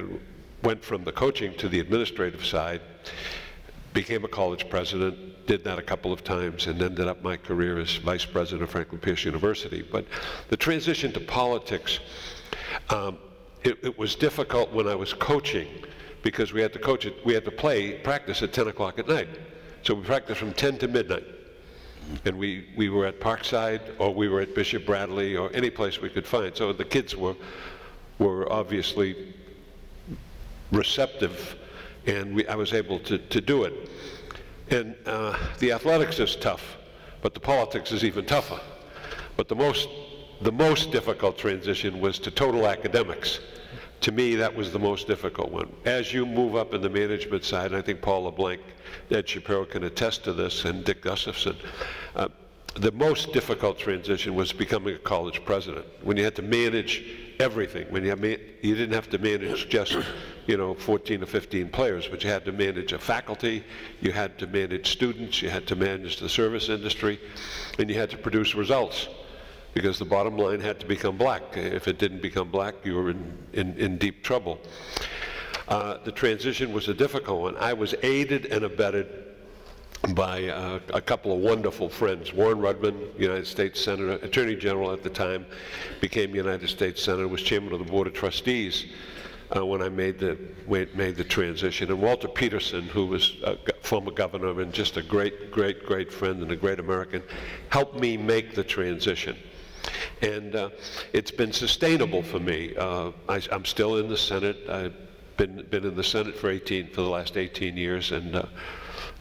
know, went from the coaching to the administrative side, became a college president, did that a couple of times, and ended up my career as vice president of Franklin Pierce University. But the transition to politics, um, it, it was difficult when I was coaching because we had to coach it, we had to play, practice at 10 o'clock at night. So we practiced from 10 to midnight. And we, we were at Parkside or we were at Bishop Bradley or any place we could find. So the kids were, were obviously receptive and we, I was able to, to do it. And uh, the athletics is tough, but the politics is even tougher. But the most, the most difficult transition was to total academics. To me, that was the most difficult one. As you move up in the management side, I think Paul LeBlanc, Ed Shapiro can attest to this, and Dick Gustafson, uh, the most difficult transition was becoming a college president, when you had to manage everything, when you, you didn't have to manage just, you know, 14 or 15 players, but you had to manage a faculty, you had to manage students, you had to manage the service industry, and you had to produce results because the bottom line had to become black. If it didn't become black, you were in, in, in deep trouble. Uh, the transition was a difficult one. I was aided and abetted by uh, a couple of wonderful friends. Warren Rudman, United States Senator, Attorney General at the time, became United States Senator, was chairman of the Board of Trustees uh, when I made the, made the transition. And Walter Peterson, who was a former governor and just a great, great, great friend and a great American, helped me make the transition. And uh, it's been sustainable for me. Uh, I, am still in the Senate. I've been, been in the Senate for 18, for the last 18 years, and uh,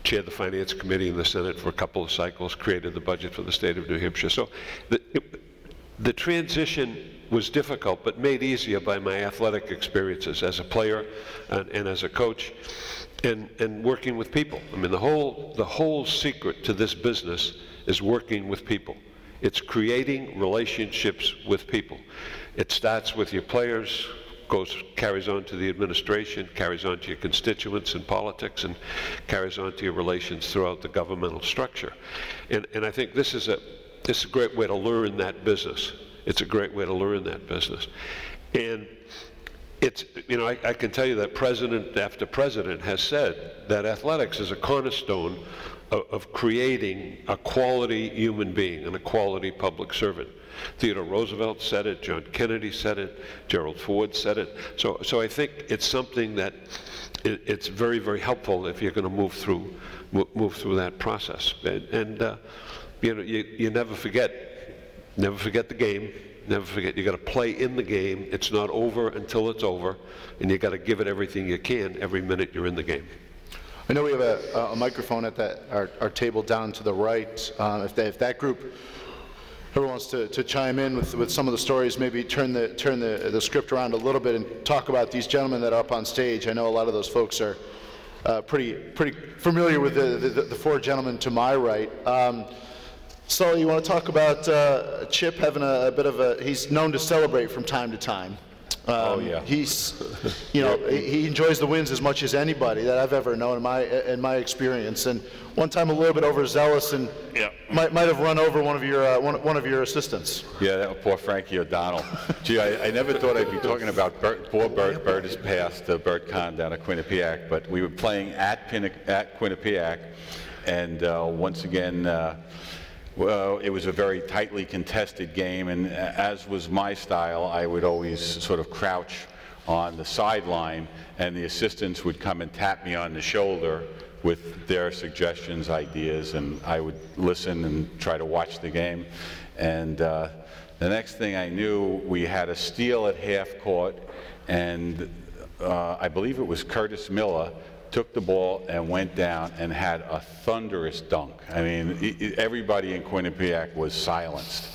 chaired the Finance Committee in the Senate for a couple of cycles, created the budget for the state of New Hampshire. So the, it, the transition was difficult, but made easier by my athletic experiences as a player and, and as a coach and, and working with people. I mean, the whole, the whole secret to this business is working with people. It's creating relationships with people. It starts with your players, goes, carries on to the administration, carries on to your constituents in politics, and carries on to your relations throughout the governmental structure. And, and I think this is, a, this is a great way to learn that business. It's a great way to learn that business. And it's, you know, I, I can tell you that president after president has said that athletics is a cornerstone of, of creating a quality human being and a quality public servant. Theodore Roosevelt said it, John Kennedy said it, Gerald Ford said it. So, so I think it's something that it, it's very, very helpful if you're going to move through, move through that process. And, and uh, you know, you, you never forget, never forget the game. Never forget, you got to play in the game. It's not over until it's over, and you got to give it everything you can every minute you're in the game. I know we have a, a microphone at that, our, our, table down to the right. Uh, if, they, if, that group ever wants to, to chime in with, with some of the stories, maybe turn, the, turn the, the script around a little bit and talk about these gentlemen that are up on stage. I know a lot of those folks are uh, pretty, pretty familiar with the, the, the, four gentlemen to my right. Um, Sully, you want to talk about uh, Chip having a, a, bit of a, he's known to celebrate from time to time. Oh, um, oh yeah. He's, you know, he enjoys the wins as much as anybody that I've ever known in my in my experience. And one time a little bit overzealous and yeah. might might have run over one of your uh, one, one of your assistants. Yeah, that, poor Frankie O'Donnell. Gee, I, I, never thought I'd be talking about Burt, poor Burt. Burt has passed, uh, Burt Kahn down at Quinnipiac. But we were playing at Pin at Quinnipiac, and uh, once again. Uh, well, it was a very tightly contested game, and as was my style, I would always sort of crouch on the sideline, and the assistants would come and tap me on the shoulder with their suggestions, ideas, and I would listen and try to watch the game. And uh, the next thing I knew, we had a steal at half court, and uh, I believe it was Curtis Miller took the ball and went down and had a thunderous dunk. I mean, everybody in Quinnipiac was silenced.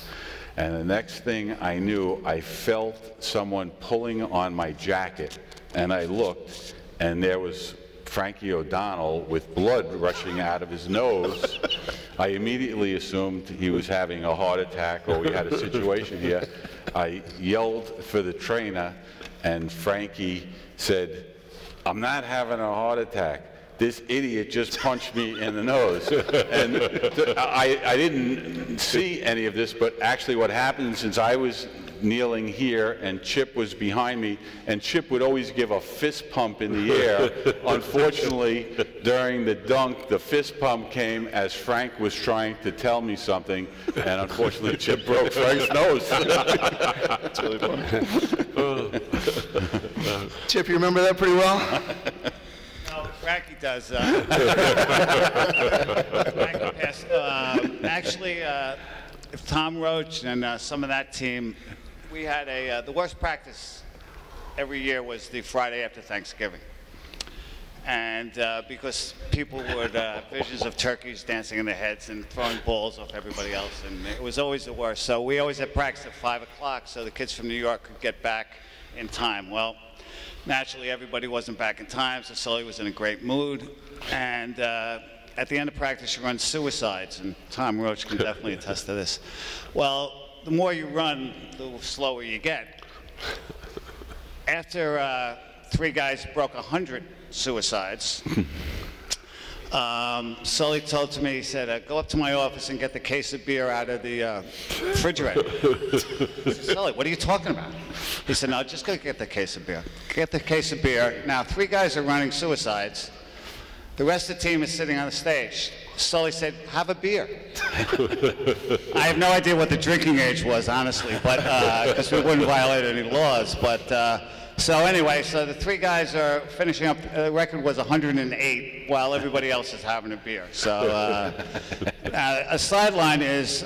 And the next thing I knew, I felt someone pulling on my jacket, and I looked, and there was Frankie O'Donnell with blood rushing out of his nose. I immediately assumed he was having a heart attack or we had a situation here. I yelled for the trainer, and Frankie said, I'm not having a heart attack. This idiot just punched me in the nose. and I, I didn't see any of this, but actually what happened since I was kneeling here and Chip was behind me and Chip would always give a fist pump in the air. Unfortunately, during the dunk, the fist pump came as Frank was trying to tell me something and unfortunately Chip broke Frank's nose. That's really funny. Chip, you remember that pretty well? No, Frankie does. Uh, Frankie passed, uh, actually, uh, Tom Roach and uh, some of that team, we had a, uh, the worst practice every year was the Friday after Thanksgiving. And uh, because people would, uh, visions of turkeys dancing in their heads and throwing balls off everybody else, and it was always the worst. So we always had practice at 5 o'clock so the kids from New York could get back in time. Well, naturally, everybody wasn't back in time, so Sully was in a great mood. And uh, at the end of practice, you run suicides, and Tom Roach can definitely attest to this. Well, the more you run, the slower you get. After uh, three guys broke 100 suicides, um, Sully told to me, he said, uh, go up to my office and get the case of beer out of the uh, refrigerator. Said, Sully, what are you talking about? He said, no, just go get the case of beer. Get the case of beer. Now, three guys are running suicides. The rest of the team is sitting on the stage. Sully said, have a beer. I have no idea what the drinking age was, honestly, but because we wouldn't violate any laws. But uh, so anyway, so the three guys are finishing up. Uh, the record was 108, while everybody else is having a beer. So uh, uh, a sideline is,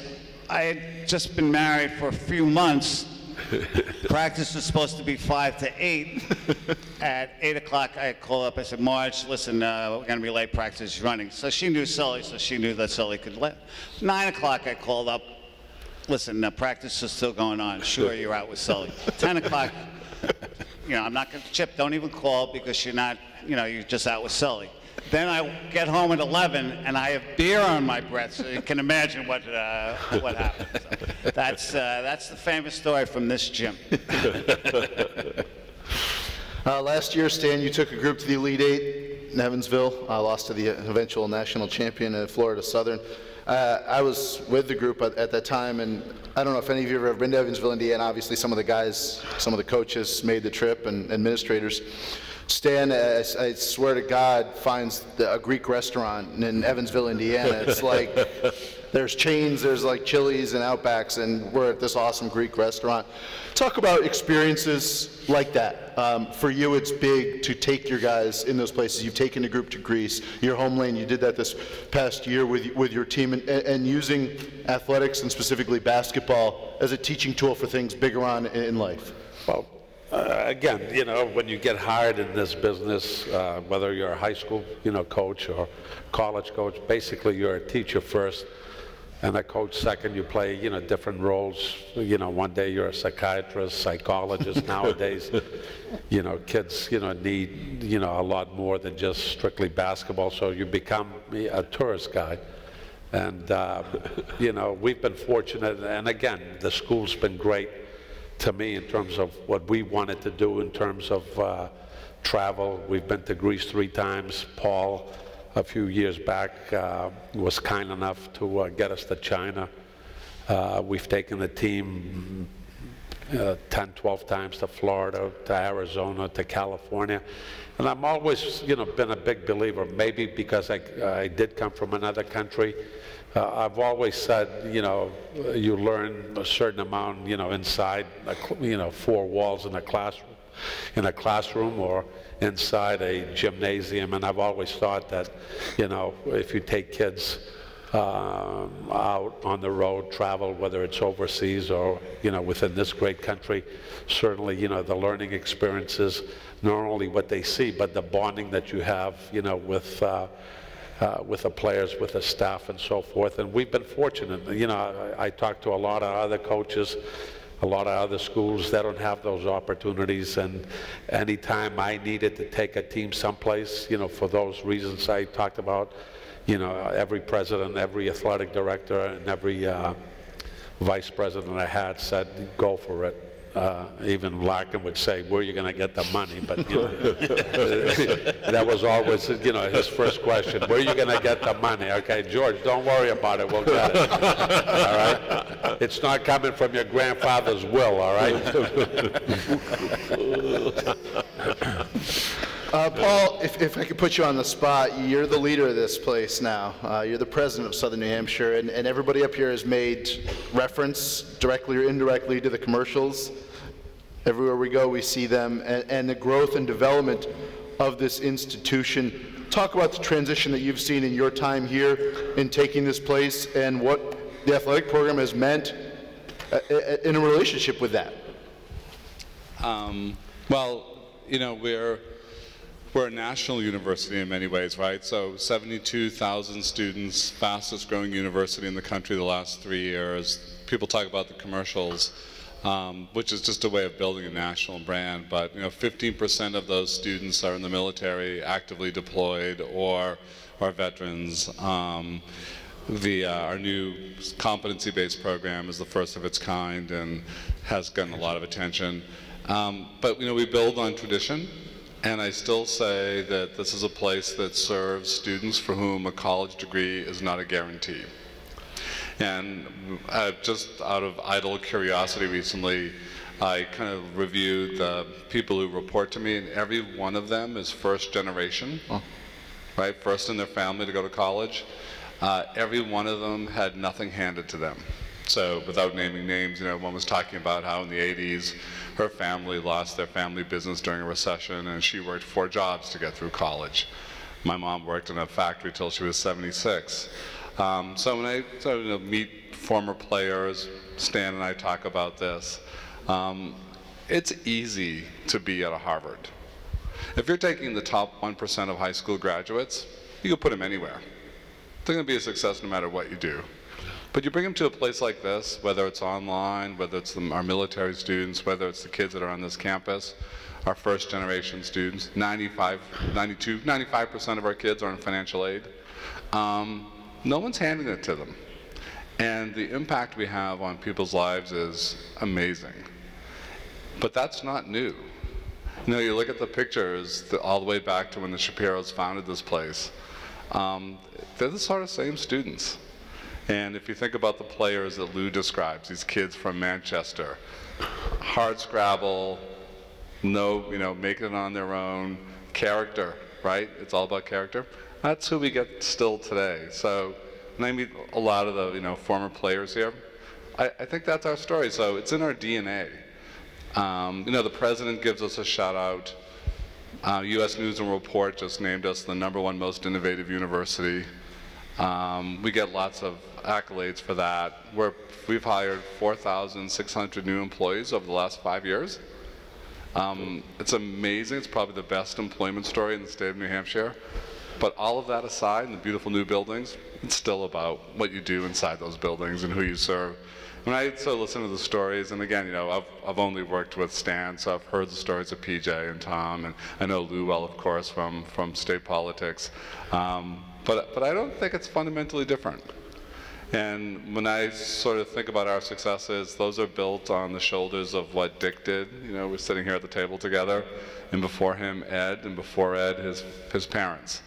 I had just been married for a few months. Practice was supposed to be five to eight. At eight o'clock, I called up. I said, "Marge, listen, uh, we're going to be late. Practice is running." So she knew Sully, so she knew that Sully could let. Nine o'clock, I called up. Listen, uh, practice is still going on. Sure, you're out with Sully. Ten o'clock, you know, I'm not going to chip. Don't even call because you're not, you know, you're just out with Sully. Then I get home at 11 and I have beer on my breath, so you can imagine what uh, what happened. So that's uh, that's the famous story from this gym. Uh, last year, Stan, you took a group to the Elite Eight in Evansville, lost to the eventual national champion in Florida Southern. Uh, I was with the group at, at, that time, and I don't know if any of you have ever been to Evansville, Indiana. Obviously, some of the guys, some of the coaches made the trip, and administrators. Stan, I, I swear to God, finds the, a Greek restaurant in Evansville, Indiana. It's like there's chains, there's like Chili's and Outbacks, and we're at this awesome Greek restaurant. Talk about experiences like that. Um, for you, it's big to take your guys in those places. You've taken the group to Greece, your home lane. You did that this past year with with your team, and, and using athletics and specifically basketball as a teaching tool for things bigger on in life. Well, uh, again, you know, when you get hired in this business, uh, whether you're a high school, you know, coach or college coach, basically you're a teacher first and a coach second. You play, you know, different roles. You know, one day you're a psychiatrist, psychologist. Nowadays, you know, kids, you know, need, you know, a lot more than just strictly basketball. So you become a tourist guide. And, uh, you know, we've been fortunate. And again, the school's been great to me in terms of what we wanted to do in terms of uh, travel. We've been to Greece three times. Paul, a few years back, uh, was kind enough to uh, get us to China. Uh, we've taken the team uh, 10, 12 times to Florida, to Arizona, to California. And I'm always, you know, been a big believer, maybe because I, I did come from another country. Uh, I've always said, you know, you learn a certain amount, you know, inside, you know, four walls in a classroom, in a classroom or inside a gymnasium. And I've always thought that, you know, if you take kids um, out on the road, travel, whether it's overseas or, you know, within this great country, certainly, you know, the learning experiences, not only what they see, but the bonding that you have, you know, with, uh, uh, with the players, with the staff, and so forth. And we've been fortunate. You know, I, I talked to a lot of other coaches, a lot of other schools that don't have those opportunities. And anytime I needed to take a team someplace, you know, for those reasons I talked about, you know, every president, every athletic director, and every uh, vice president I had said, go for it. Uh, even Larkin would say, where are you going to get the money? But you know, that was always, you know, his first question. Where are you going to get the money? Okay, George, don't worry about it. We'll get it. All right? It's not coming from your grandfather's will, all right? Uh, Paul, if, if I could put you on the spot, you're the leader of this place now. Uh, you're the president of Southern New Hampshire, and, and everybody up here has made reference, directly or indirectly, to the commercials. Everywhere we go, we see them, and, and the growth and development of this institution. Talk about the transition that you've seen in your time here in taking this place and what the athletic program has meant uh, uh, in a relationship with that. Um, well, you know, we're we're a national university in many ways, right? So 72,000 students, fastest growing university in the country the last three years. People talk about the commercials, um, which is just a way of building a national brand. But you know, 15% of those students are in the military, actively deployed, or are veterans. Um, the, uh, our new competency-based program is the first of its kind and has gotten a lot of attention. Um, but you know, we build on tradition. And I still say that this is a place that serves students for whom a college degree is not a guarantee. And uh, just out of idle curiosity recently, I kind of reviewed the people who report to me, and every one of them is first generation, oh. right? First in their family to go to college. Uh, every one of them had nothing handed to them. So without naming names, you know, one was talking about how in the 80s her family lost their family business during a recession and she worked four jobs to get through college. My mom worked in a factory till she was 76. Um, so when I so, you know, meet former players, Stan and I talk about this, um, it's easy to be at a Harvard. If you're taking the top 1% of high school graduates, you can put them anywhere. They're going to be a success no matter what you do. But you bring them to a place like this, whether it's online, whether it's the, our military students, whether it's the kids that are on this campus, our first generation students, 95, 92, 95% of our kids are in financial aid. Um, no one's handing it to them. And the impact we have on people's lives is amazing. But that's not new. You know, you look at the pictures the, all the way back to when the Shapiros founded this place. Um, they're the sort of same students. And if you think about the players that Lou describes, these kids from Manchester, hard scrabble, no, you know, making it on their own, character, right? It's all about character. That's who we get still today. So when I meet a lot of the, you know, former players here, I, I think that's our story. So it's in our DNA. Um, you know, the president gives us a shout out. Uh, U.S. News and Report just named us the number one most innovative university. Um, we get lots of accolades for that. We're, we've hired 4,600 new employees over the last five years. Um, it's amazing. It's probably the best employment story in the state of New Hampshire. But all of that aside, and the beautiful new buildings, it's still about what you do inside those buildings and who you serve. When I of listen to the stories, and again, you know, I've, I've only worked with Stan, so I've heard the stories of PJ and Tom, and I know Lou well, of course, from, from state politics. Um, but, but I don't think it's fundamentally different. And when I sort of think about our successes, those are built on the shoulders of what Dick did. You know, we're sitting here at the table together, and before him, Ed, and before Ed, his, his parents.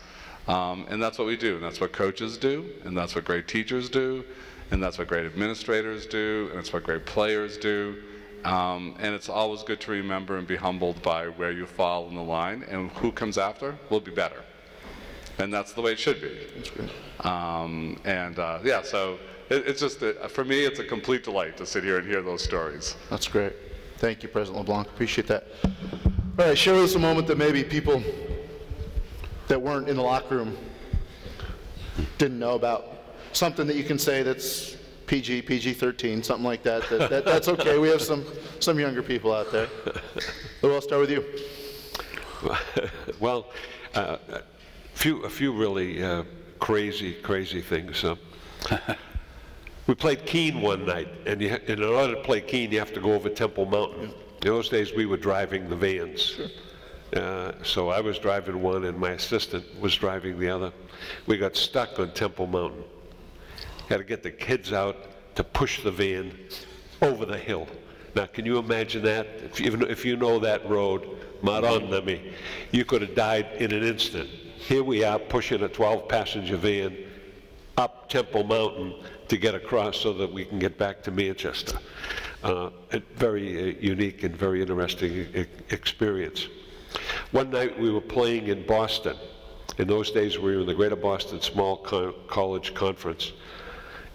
Um, and that's what we do, and that's what coaches do, and that's what great teachers do, and that's what great administrators do, and it's what great players do. Um, and it's always good to remember and be humbled by where you fall in the line, and who comes after will be better. And that's the way it should be. That's great. Um, and uh, yeah, so it, it's just, uh, for me, it's a complete delight to sit here and hear those stories. That's great. Thank you, President LeBlanc. Appreciate that. All right, share with us a moment that maybe people that weren't in the locker room didn't know about. Something that you can say that's PG, PG-13, something like that. that, that that's okay. We have some, some younger people out there. Lou, I'll start with you. well, uh, few, a few really uh, crazy, crazy things. Uh, we played Keene one night, and, you, and, in order to play Keene, you have to go over Temple Mountain. In those days, we were driving the vans. Uh, so I was driving one, and my assistant was driving the other. We got stuck on Temple Mountain. Had to get the kids out to push the van over the hill. Now, can you imagine that? If you, if you know that road, Madonna you could have died in an instant. Here we are pushing a 12-passenger van up Temple Mountain to get across so that we can get back to Manchester. Uh, a very uh, unique and very interesting e experience. One night we were playing in Boston. In those days we were in the Greater Boston Small Co College Conference.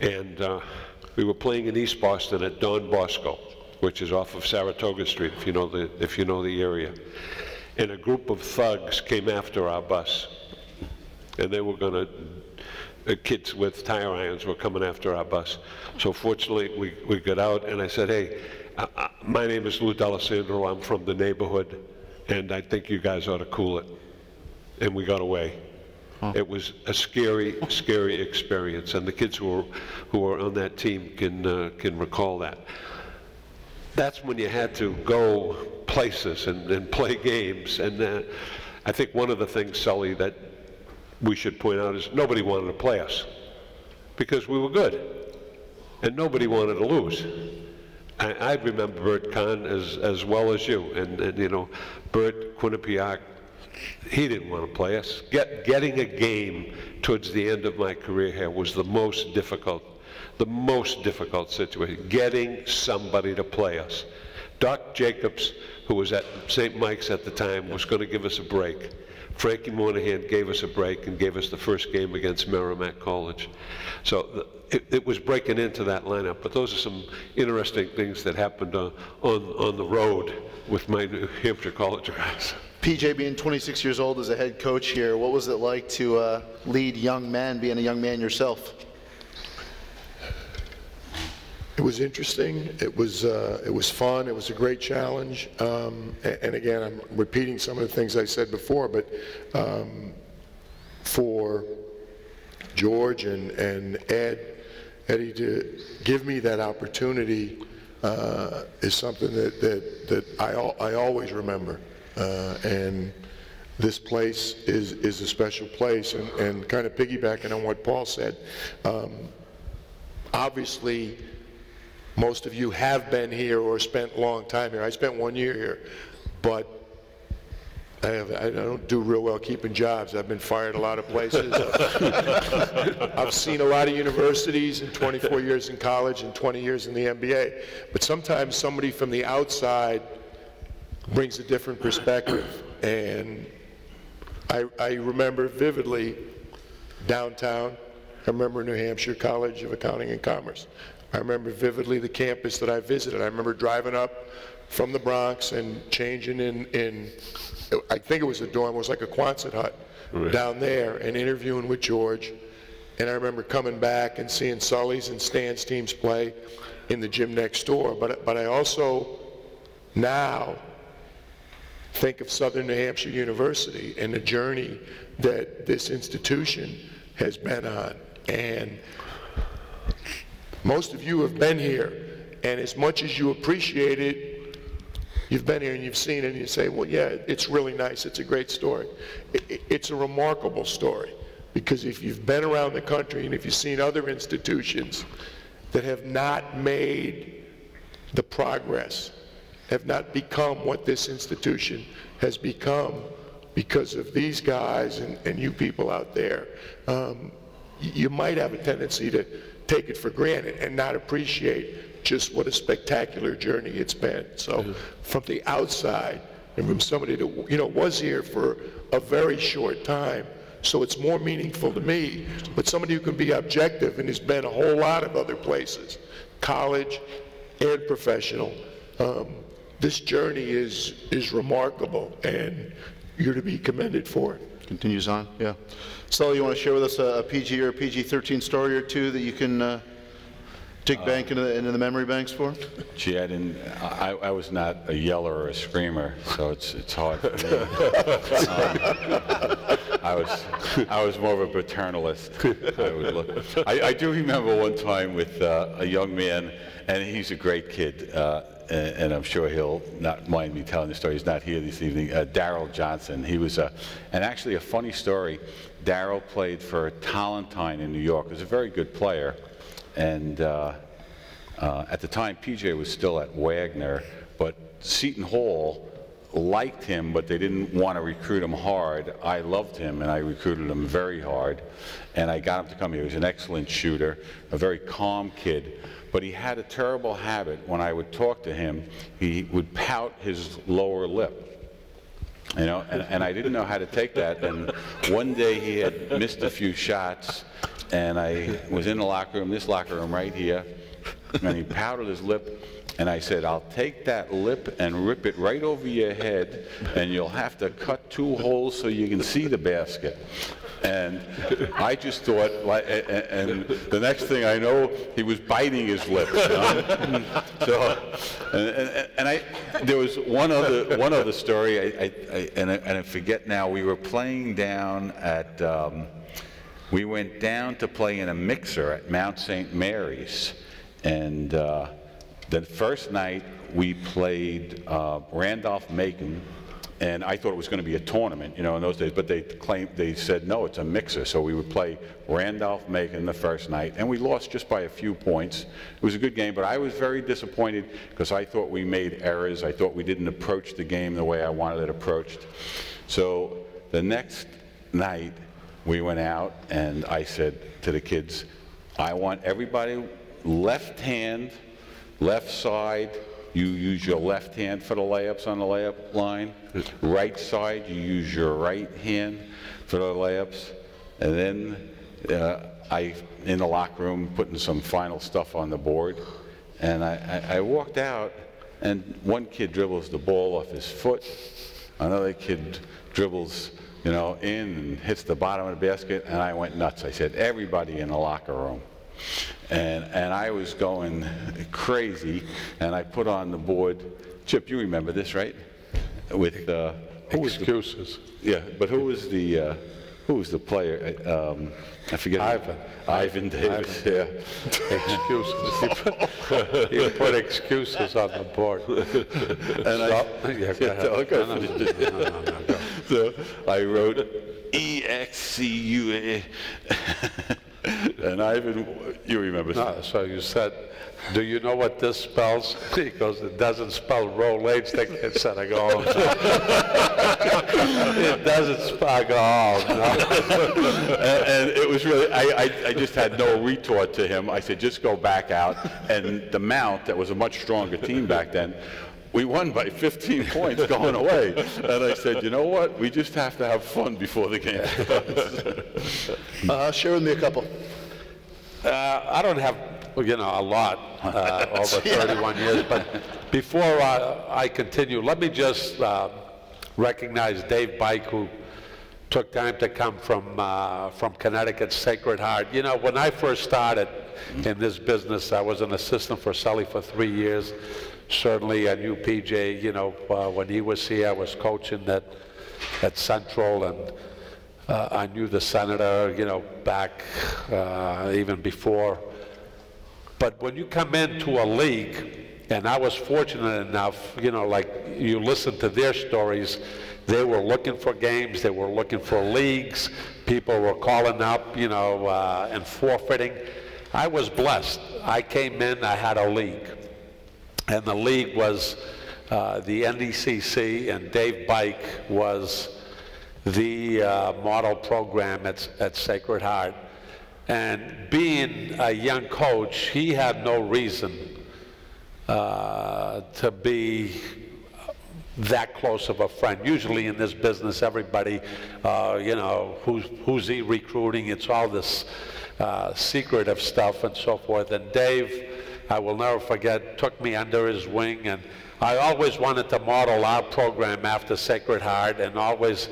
And uh, we were playing in East Boston at Don Bosco, which is off of Saratoga Street, if you know the, if you know the area and a group of thugs came after our bus. And they were going to, kids with tire irons were coming after our bus. So fortunately, we, we got out, and I said, hey, my name is Lou D'Allesandro. I'm from the neighborhood, and I think you guys ought to cool it. and we got away. It was a scary, scary experience, and the kids who were, who were on that team can, uh, can recall that. That's when you had to go places and, and play games, and uh, I think one of the things, Sully, that we should point out is nobody wanted to play us because we were good, and nobody wanted to lose. I, I remember Burt Kahn as, as well as you, and, and you know, Burt Quinnipiac, he didn't want to play us. Get, getting a game towards the end of my career here was the most difficult, the most difficult situation, getting somebody to play us. Doc Jacobs, who was at St. Mike's at the time, was going to give us a break. Frankie Moynihan gave us a break and gave us the first game against Merrimack College. So the, it, it, was breaking into that lineup. But those are some interesting things that happened uh, on, on the road with my New Hampshire College guys. PJ, being 26 years old as a head coach here, what was it like to uh, lead young men, being a young man yourself? It was interesting. It was uh, it was fun. It was a great challenge. Um, and, and, again, I'm repeating some of the things I said before, but um, for George and, and Ed, Eddie to give me that opportunity uh, is something that that that I I always remember. Uh, and this place is is a special place. And, and kind of piggybacking on what Paul said, um, obviously most of you have been here or spent a long time here. I spent one year here, but I, have, I, don't do real well keeping jobs. I've been fired a lot of places. I've seen a lot of universities in 24 years in college and 20 years in the NBA. But sometimes somebody from the outside brings a different perspective. And I, I remember vividly downtown. I remember New Hampshire College of Accounting and Commerce. I remember vividly the campus that I visited. I remember driving up from the Bronx and changing in, in I think it was a dorm, it was like a Quonset hut right. down there and interviewing with George. And I remember coming back and seeing Sully's and Stan's teams play in the gym next door. But, but I also now think of Southern New Hampshire University and the journey that this institution has been on. And most of you have been here, and as much as you appreciate it, you've been here and you've seen it, and you say, well, yeah, it's really nice. It's a great story. it's a remarkable story, because if you've been around the country and if you've seen other institutions that have not made the progress, have not become what this institution has become because of these guys and, and you people out there, um, you might have a tendency to take it for granted and not appreciate just what a spectacular journey it's been. So from the outside, and from somebody that you know was here for a very short time, so it's more meaningful to me. But somebody who can be objective and has been a whole lot of other places, college and professional. Um, this journey is is remarkable, and you're to be commended for it. Continues on, yeah. Sully, you want to share with us a, a PG or a PG-13 story or two that you can uh, dig uh, bank into the, into the memory banks for? Gee, I didn't. I, I was not a yeller or a screamer, so it's it's hard for me. um, I was I was more of a paternalist. I would look. I, I do remember one time with uh, a young man, and he's a great kid. Uh, and, and, I'm sure he'll not mind me telling the story. He's not here this evening. Uh, Daryl Johnson. He was a, and actually a funny story. Daryl played for Tolentine in New York. He was a very good player, and uh, uh, at the time PJ was still at Wagner, but Seton Hall liked him, but they didn't want to recruit him hard. I loved him, and I recruited him very hard, and I got him to come here. He was an excellent shooter, a very calm kid but he had a terrible habit. When I would talk to him, he would pout his lower lip. You know, and, and I didn't know how to take that. And one day he had missed a few shots, and I was in the locker room, this locker room right here, and he pouted his lip, And I said, I'll take that lip and rip it right over your head, and you'll have to cut two holes so you can see the basket. And I just thought, and the next thing I know, he was biting his lip. So, and, and- and I, there was one other, one other story, I, I, I- and I, and I forget now, we were playing down at, um, we went down to play in a mixer at Mount St. Mary's. And uh, the first night, we played uh, Randolph-Macon, and I thought it was going to be a tournament, you know, in those days, but they claimed, they said, no, it's a mixer. So we would play Randolph-Macon the first night, and we lost just by a few points. It was a good game, but I was very disappointed because I thought we made errors. I thought we didn't approach the game the way I wanted it approached. So the next night, we went out, and I said to the kids, I want everybody left hand, left side, you use your left hand for the layups on the layup line. Right side, you use your right hand for the layups. And then uh, I, in the locker room, putting some final stuff on the board. And I, I, I walked out, and one kid dribbles the ball off his foot. Another kid dribbles, you know, in and hits the bottom of the basket, and I went nuts. I said, everybody in the locker room. And, and I was going crazy, and I put on the board, Chip, you remember this, right? With, uh, who was the- Excuses. yeah, but who was the, uh, who was the player? Um, I forget. Ivan. Ivan Davis, yeah. Excuses. He put- He put excuses on the board. And I, Stop. Yeah, go ahead. Okay. No, no, no, no, no. So I wrote E X C U A. And Ivan, you remember. No, so you said, do you know what this spells? He goes, it doesn't spell Rolaids. The kid said, I go, oh, no. It doesn't spell, I go, oh, no. and, and it was really, I, I, I just had no retort to him. I said, just go back out. And the Mount, that was a much stronger team back then, we won by 15 points going away. And I said, you know what? We just have to have fun before the game starts. Uh, share with me a couple. Uh, I don't have, you know, a lot uh, over 31 years, but before I, I continue, let me just uh, recognize Dave Bike, who took time to come from, uh, from Connecticut Sacred Heart. You know, when I first started in this business, I was an assistant for Sully for three years. Certainly, I knew PJ, you know, uh, when he was here, I was coaching at, at Central, and uh, I knew the senator, you know, back uh, even before. But when you come into a league, and I was fortunate enough, you know, like you listen to their stories, they were looking for games, they were looking for leagues, people were calling up, you know, uh, and forfeiting. I was blessed. I came in, I had a league. And the league was uh, the NECC, and Dave Bike was the uh, model program at, at Sacred Heart. And being a young coach, he had no reason uh, to be that close of a friend. Usually in this business, everybody, uh, you know, who's, who's he recruiting? It's all this uh, secretive stuff and so forth. And Dave, I will never forget, took me under his wing. And I always wanted to model our program after Sacred Heart and always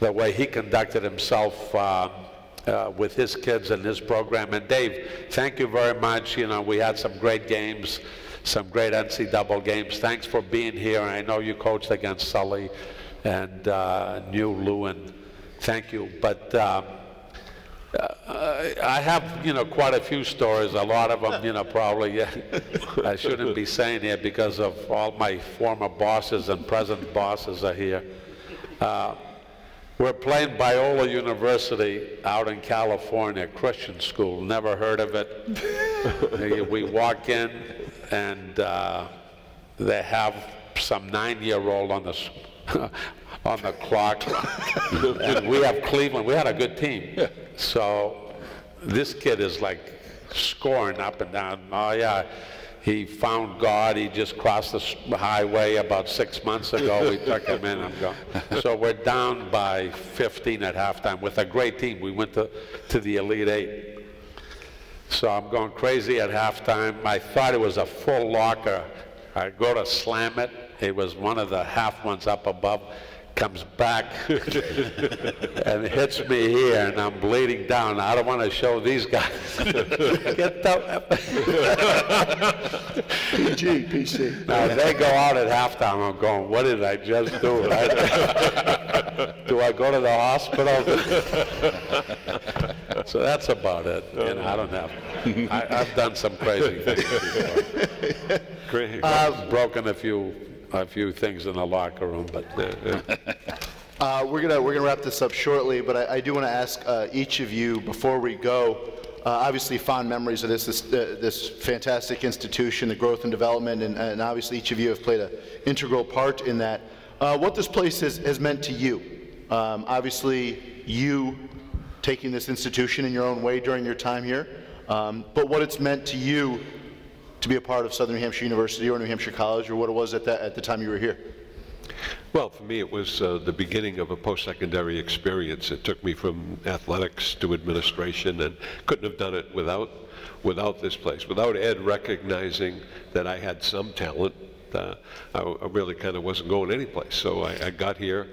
the way he conducted himself um, uh, with his kids and his program. And Dave, thank you very much. You know, we had some great games, some great NCAA games. Thanks for being here. I know you coached against Sully and uh, knew Lewin. Thank you. But um, uh, I have, you know, quite a few stories. A lot of them, you know, probably I shouldn't be saying here because of all my former bosses and present bosses are here. Uh, we're playing Biola University out in California, Christian school. Never heard of it. we walk in, and uh, they have some nine-year-old on the on the clock, and we have Cleveland. We had a good team, so this kid is like scoring up and down. Oh yeah. He found God. He just crossed the highway about six months ago. We took him in. I'm going. So we're down by 15 at halftime with a great team. We went to, to the Elite Eight. So I'm going crazy at halftime. I thought it was a full locker. I go to slam it. It was one of the half ones up above. Comes back and hits me here, and I'm bleeding down. I don't want to show these guys. Get the. PG, PC. Now they go out at halftime. I'm going. What did I just do? I- do I go to the hospital? so that's about it. You know, I don't have. I, I've done some crazy things before. Cra- Uh, broken a few a few things in the locker room, but. Uh, uh, Uh, We're gonna, we're gonna wrap this up shortly, but I I do want to ask uh, each of you, before we go, uh, obviously fond memories of this, this uh, this fantastic institution, the growth and development, and- and obviously each of you have played an integral part in that. What this place has has meant to you. Um, Obviously, you taking this institution in your own way during your time here, um, but what it's meant to you to be a part of Southern New Hampshire University or New Hampshire College, or what it was at that, at the time you were here. Well, for me, it was uh, the beginning of a post-secondary experience. It took me from athletics to administration, and couldn't have done it without without this place. Without Ed recognizing that I had some talent, uh, I, I really kind of wasn't going anyplace. So I, I got here,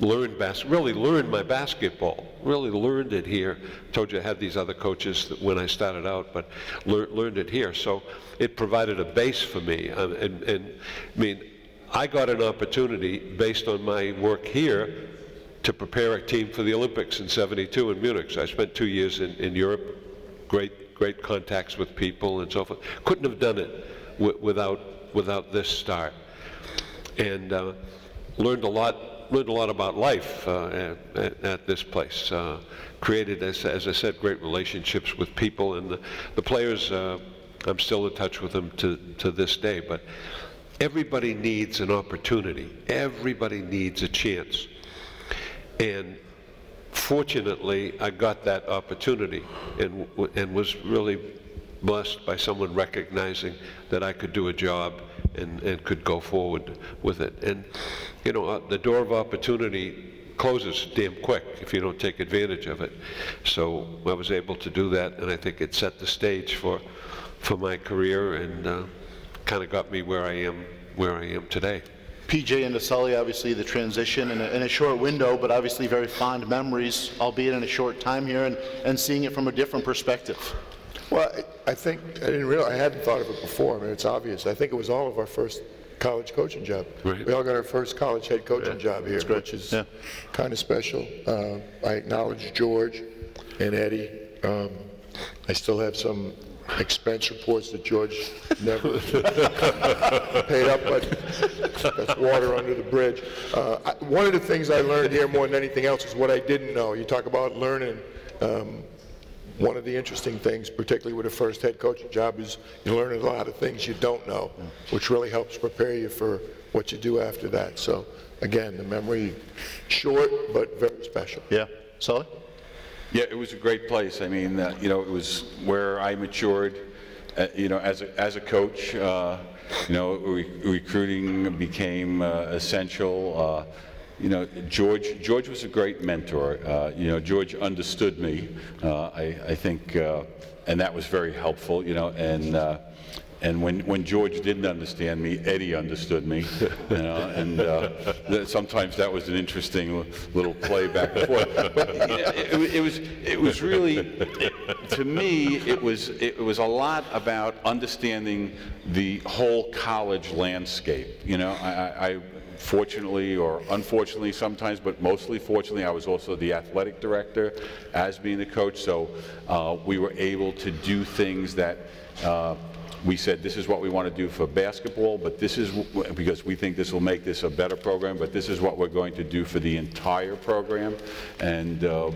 learned bas- really learned my basketball. Really learned it here. Told you I had these other coaches that when I started out, but lear- learned it here. So it provided a base for me. Um, and, and I mean, I got an opportunity based on my work here to prepare a team for the Olympics in 72 in Munich. So I spent two years in, in Europe, great, great contacts with people and so forth. Couldn't have done it wi- without, without this start. And uh, learned a lot, learned a lot about life uh, at, at this place. Uh, created, as, as I said, great relationships with people and the, the players. Uh, I'm still in touch with them to, to this day. But everybody needs an opportunity. Everybody needs a chance. And fortunately, I got that opportunity and, and was really blessed by someone recognizing that I could do a job and, and could go forward with it. And, you know, uh, the door of opportunity closes damn quick if you don't take advantage of it. So I was able to do that, and I think it set the stage for, for my career and uh, kind of got me where I am, where I am today. PJ and Sully, obviously the transition in a, in a short window, but obviously very fond memories, albeit in a short time here, and, and seeing it from a different perspective. Well, I think, I didn't realize, I hadn't thought of it before, I mean, it's obvious. I think it was all of our first college coaching job. Right. We all got our first college head coaching job here, which is Yeah. kind of special. Uh, I acknowledge George and Eddie. Um, I still have some expense reports that George never paid up, but that's water under the bridge. Uh, I- One of the things I learned here more than anything else is what I didn't know. You talk about learning. um, One of the interesting things, particularly with a first head coaching job, is you learn a lot of things you don't know, which really helps prepare you for what you do after that. So again, the memory, short, but very special. Yeah. Sully? Yeah, it was a great place. I mean, uh, you know, it was where I matured, uh, you know, as a, as a coach. Uh, you know, re- recruiting became uh, essential. You know, George, George was a great mentor. Uh, you know, George understood me. Uh, I, I think, uh, and that was very helpful. You know, and uh, and when, when George didn't understand me, Eddie understood me. You know, and uh, th- sometimes that was an interesting little play back and forth. But you know, it, it, was it was really it, to me it was it was a lot about understanding the whole college landscape. You know, I, I fortunately or unfortunately sometimes, but mostly fortunately, I was also the athletic director as being the coach. So uh, we were able to do things that. Uh, we said this is what we want to do for basketball, but this is because we think this will make this a better program, but this is what we're going to do for the entire program. And uh,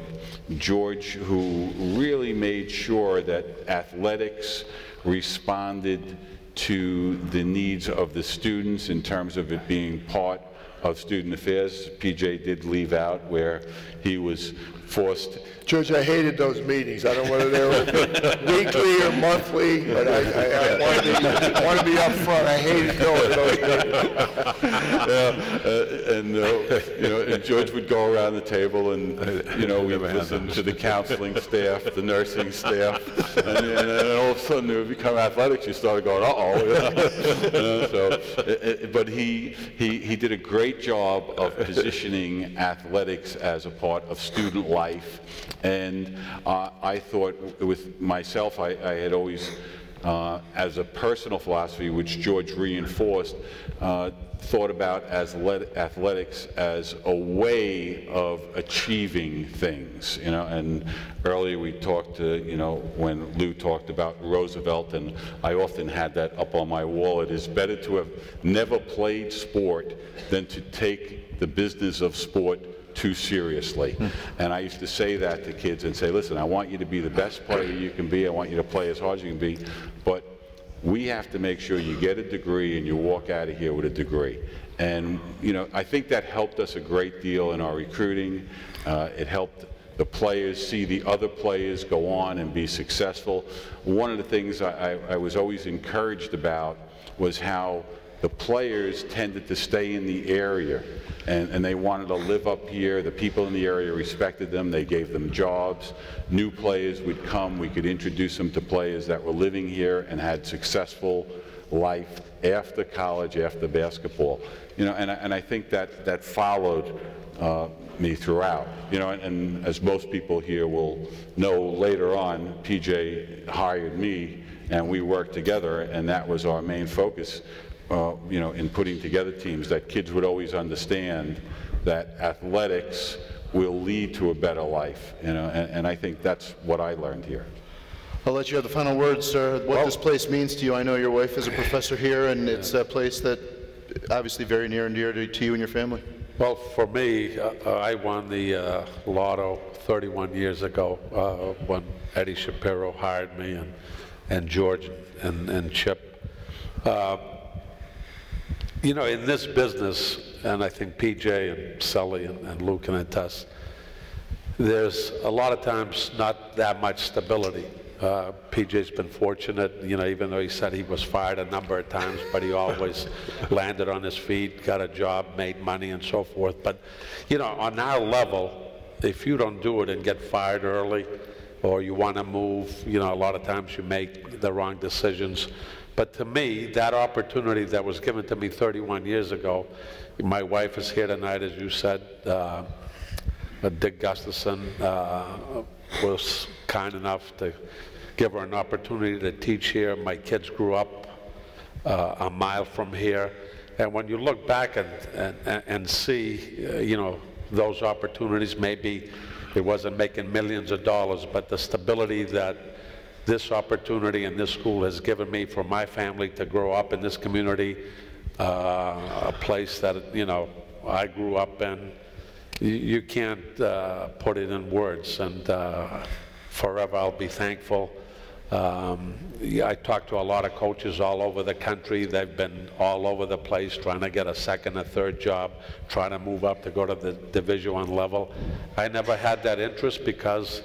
George, who really made sure that athletics responded to the needs of the students in terms of it being part of student affairs. PJ did leave out where he was forced. George, I hated those meetings. I don't know whether they were weekly or monthly, but I, I, I wanted, to, wanted to be up front. I hated going to those meetings. yeah, uh, and uh, you know, and George would go around the table, and you know, we'd listen to the counseling staff, the nursing staff, and, and then all of a sudden, it would become athletics. You started going, uh oh. you know, so, it, it, but he he he did a great job of positioning athletics as a part of student life, and uh, I thought with myself, I, I had always. Uh, as a personal philosophy, which George reinforced, uh, thought about as athletics as a way of achieving things, you know, and earlier we talked to, you know, when Lou talked about Roosevelt, and I often had that up on my wall, it is better to have never played sport than to take the business of sport too seriously. and I used to say that to kids and say, listen, I want you to be the best player you can be. I want you to play as hard as you can be. But we have to make sure you get a degree and you walk out of here with a degree. And, you know, I think that helped us a great deal in our recruiting. Uh, it helped the players see the other players go on and be successful. One of the things I, I, I was always encouraged about was how the players tended to stay in the area and, and, they wanted to live up here. The people in the area respected them. They gave them jobs. New players would come. We could introduce them to players that were living here and had successful life after college, after basketball. You know, and, and I think that, that followed uh, me throughout. You know, and, and as most people here will know later on, PJ hired me and we worked together and that was our main focus uh, you know, in putting together teams, that kids would always understand that athletics will lead to a better life, you know, and, and I think that's what I learned here. I'll let you have the final words, sir. What well, this place means to you. I know your wife is a professor here, and it's a place that obviously very near and dear to, to you and your family. Well, for me, uh, uh I won the uh, lotto 31 years ago uh, when Eddie Shapiro hired me and, and George and, and Chip. Uh, you know, in this business, and I think PJ and Sully and, and Luke can attest, there's a lot of times not that much stability. Uh, PJ's been fortunate, you know, even though he said he was fired a number of times, but he always landed on his feet, got a job, made money, and so forth. But, you know, on our level, if you don't do it and get fired early, or you want to move, you know, a lot of times you make the wrong decisions. But to me, that opportunity that was given to me 31 years ago, my wife is here tonight, as you said. Uh, Dick Gustafson uh, was kind enough to give her an opportunity to teach here. My kids grew up uh, a mile from here. And when you look back and, and, and see, uh, you know, those opportunities, maybe it wasn't making millions of dollars, but the stability that this opportunity and this school has given me for my family to grow up in this community, uh, a place that, you know, I grew up in. You, you can't uh, put it in words, and uh, forever I'll be thankful. Um, I talked to a lot of coaches all over the country. They've been all over the place trying to get a second or third job, trying to move up to go to the Division One level. I never had that interest because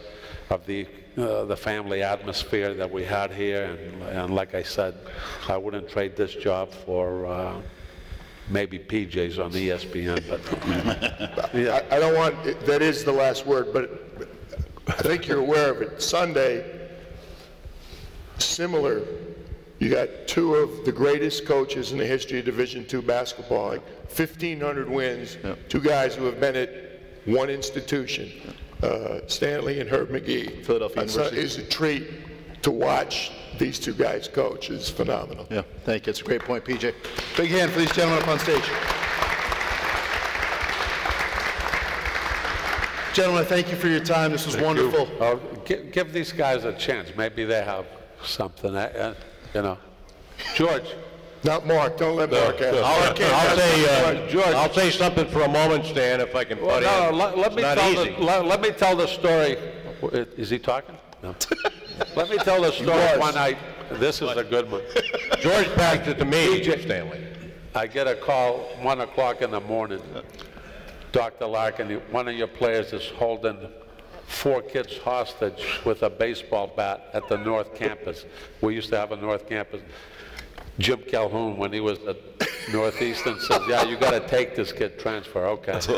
of the uh, the family atmosphere that we had here. And, and, like I said, I wouldn't trade this job for uh, maybe PJ's on ESPN. But yeah. I, I, don't want, that is the last word, but I think you're aware of it. Sunday, similar, you got two of the greatest coaches in the history of Division II basketball, like 1,500 wins, two guys who have been at one institution uh, Stanley and Herb Magee. Philadelphia it's University. A, it's a treat to watch these two guys coach. It's phenomenal. Yeah, thank you. It's a great point, PJ. Big hand for these gentlemen up on stage. Gentlemen, thank you for your time. This was thank wonderful. Uh, give, give, these guys a chance. Maybe they have something, uh, you know. George. Not Mark. Don't let Mark no, I'll, I'll say, uh, George. I'll say something for a moment, Stan, if I can well, no, in. Let, let me tell the, let, let, me tell the story. Is he talking? No. let me tell the story one night. This is a good one. George passed it to me, Stanley. I get a call one o'clock in the morning. Dr. Larkin, one of your players is holding four kids hostage with a baseball bat at the North Campus. We used to have a North Campus. Jim Calhoun, when he was at Northeastern, says, yeah, you got to take this kid, transfer, okay.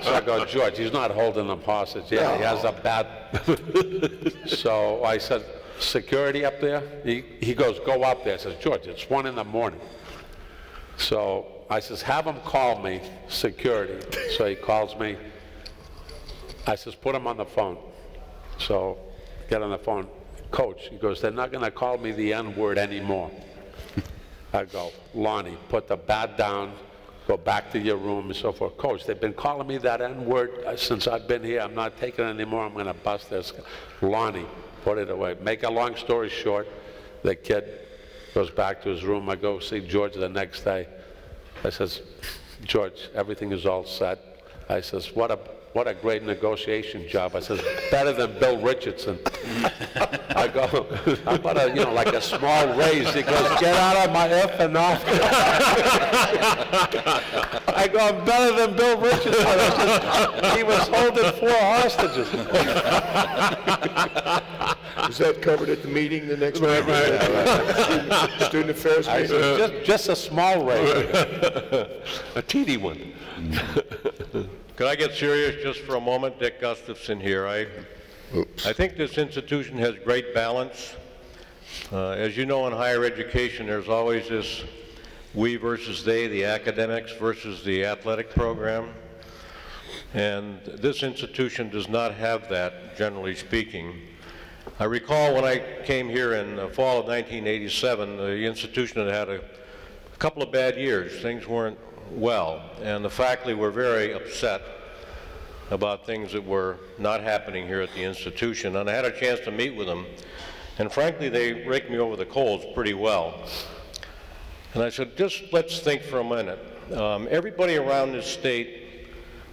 So I go, George, he's not holding them hostage. Yeah, he has a bat. So I said, security up there? He, he goes, go up there. I says, George, it's one in the morning. So I says, have him call me, security. So he calls me. I says, put him on the phone. So get on the phone. Coach, he goes, they're not going to call me the N-word anymore. I go, Lonnie, put the bat down, go back to your room and so forth. Coach, they've been calling me that N-word uh, since I've been here. I'm not taking it anymore. I'm going to bust this. Lonnie, put it away. Make a long story short, the kid goes back to his room. I go see George the next day. I says, George, everything is all set. I says, what a what a great negotiation job. I says, better than Bill Richardson. I go, how about a, you know, like a small raise? He goes, get out of my effing office. I go, I'm better than Bill Richardson. I says, he was holding four hostages. Was that covered at the meeting the next week? Student affairs I meeting? said, just, just a small raise. A teeny one. Mm. Could I get serious just for a moment? Dick Gustafson here. I, I think this institution has great balance. Uh, as you know, in higher education, there's always this we versus they, the academics versus the athletic program. And this institution does not have that, generally speaking. I recall when I came here in the fall of 1987, the institution had had a couple of bad years. Things weren't well, and the faculty were very upset about things that were not happening here at the institution. And I had a chance to meet with them, and frankly, they raked me over the coals pretty well. And I said, just let's think for a minute. Um, everybody around this state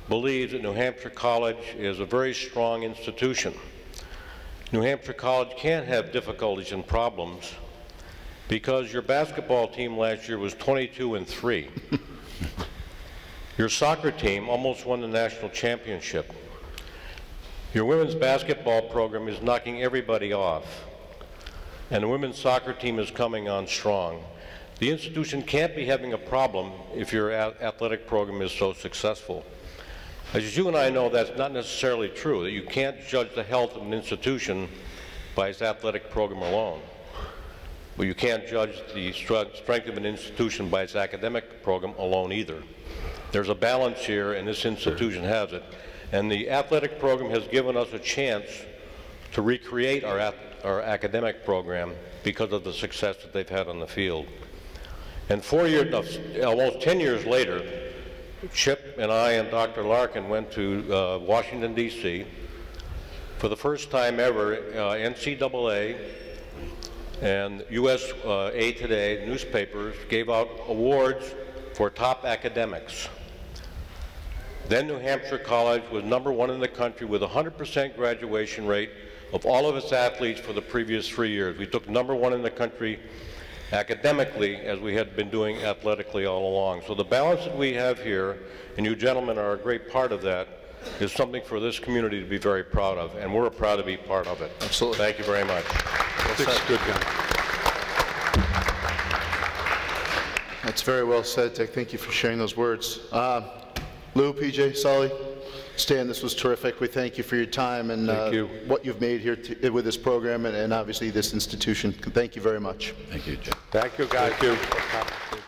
believes that New Hampshire College is a very strong institution. New Hampshire College can't have difficulties and problems because your basketball team last year was 22 and 3. your soccer team almost won the national championship. Your women's basketball program is knocking everybody off. And the women's soccer team is coming on strong. The institution can't be having a problem if your athletic program is so successful. As you and I know, that's not necessarily true, that you can't judge the health of an institution by its athletic program alone. But you can't judge the strength of an institution by its academic program alone either. There's a balance here, and this institution has it. And the athletic program has given us a chance to recreate our, our academic program because of the success that they've had on the field. And four years, almost 10 years later, Chip and I and Dr. Larkin went to uh, Washington, D.C. For the first time ever, uh, NCAA and USA uh, Today newspapers gave out awards for top academics. Then New Hampshire College was number one in the country with a 100% graduation rate of all of its athletes for the previous three years. We took number one in the country academically as we had been doing athletically all along. So the balance that we have here, and you gentlemen are a great part of that, is something for this community to be very proud of, and we're proud to be part of it. Absolutely. Thank you very much. Dick's a good guy. That's very well said, Dick. Thank you for sharing those words. Uh, Lou, PJ, Sully, Stan, this was terrific. We thank you for your time and Thank uh, you. what you've made here to, with this program and, and obviously this institution. Thank you very much. Thank you, guys. Thank you.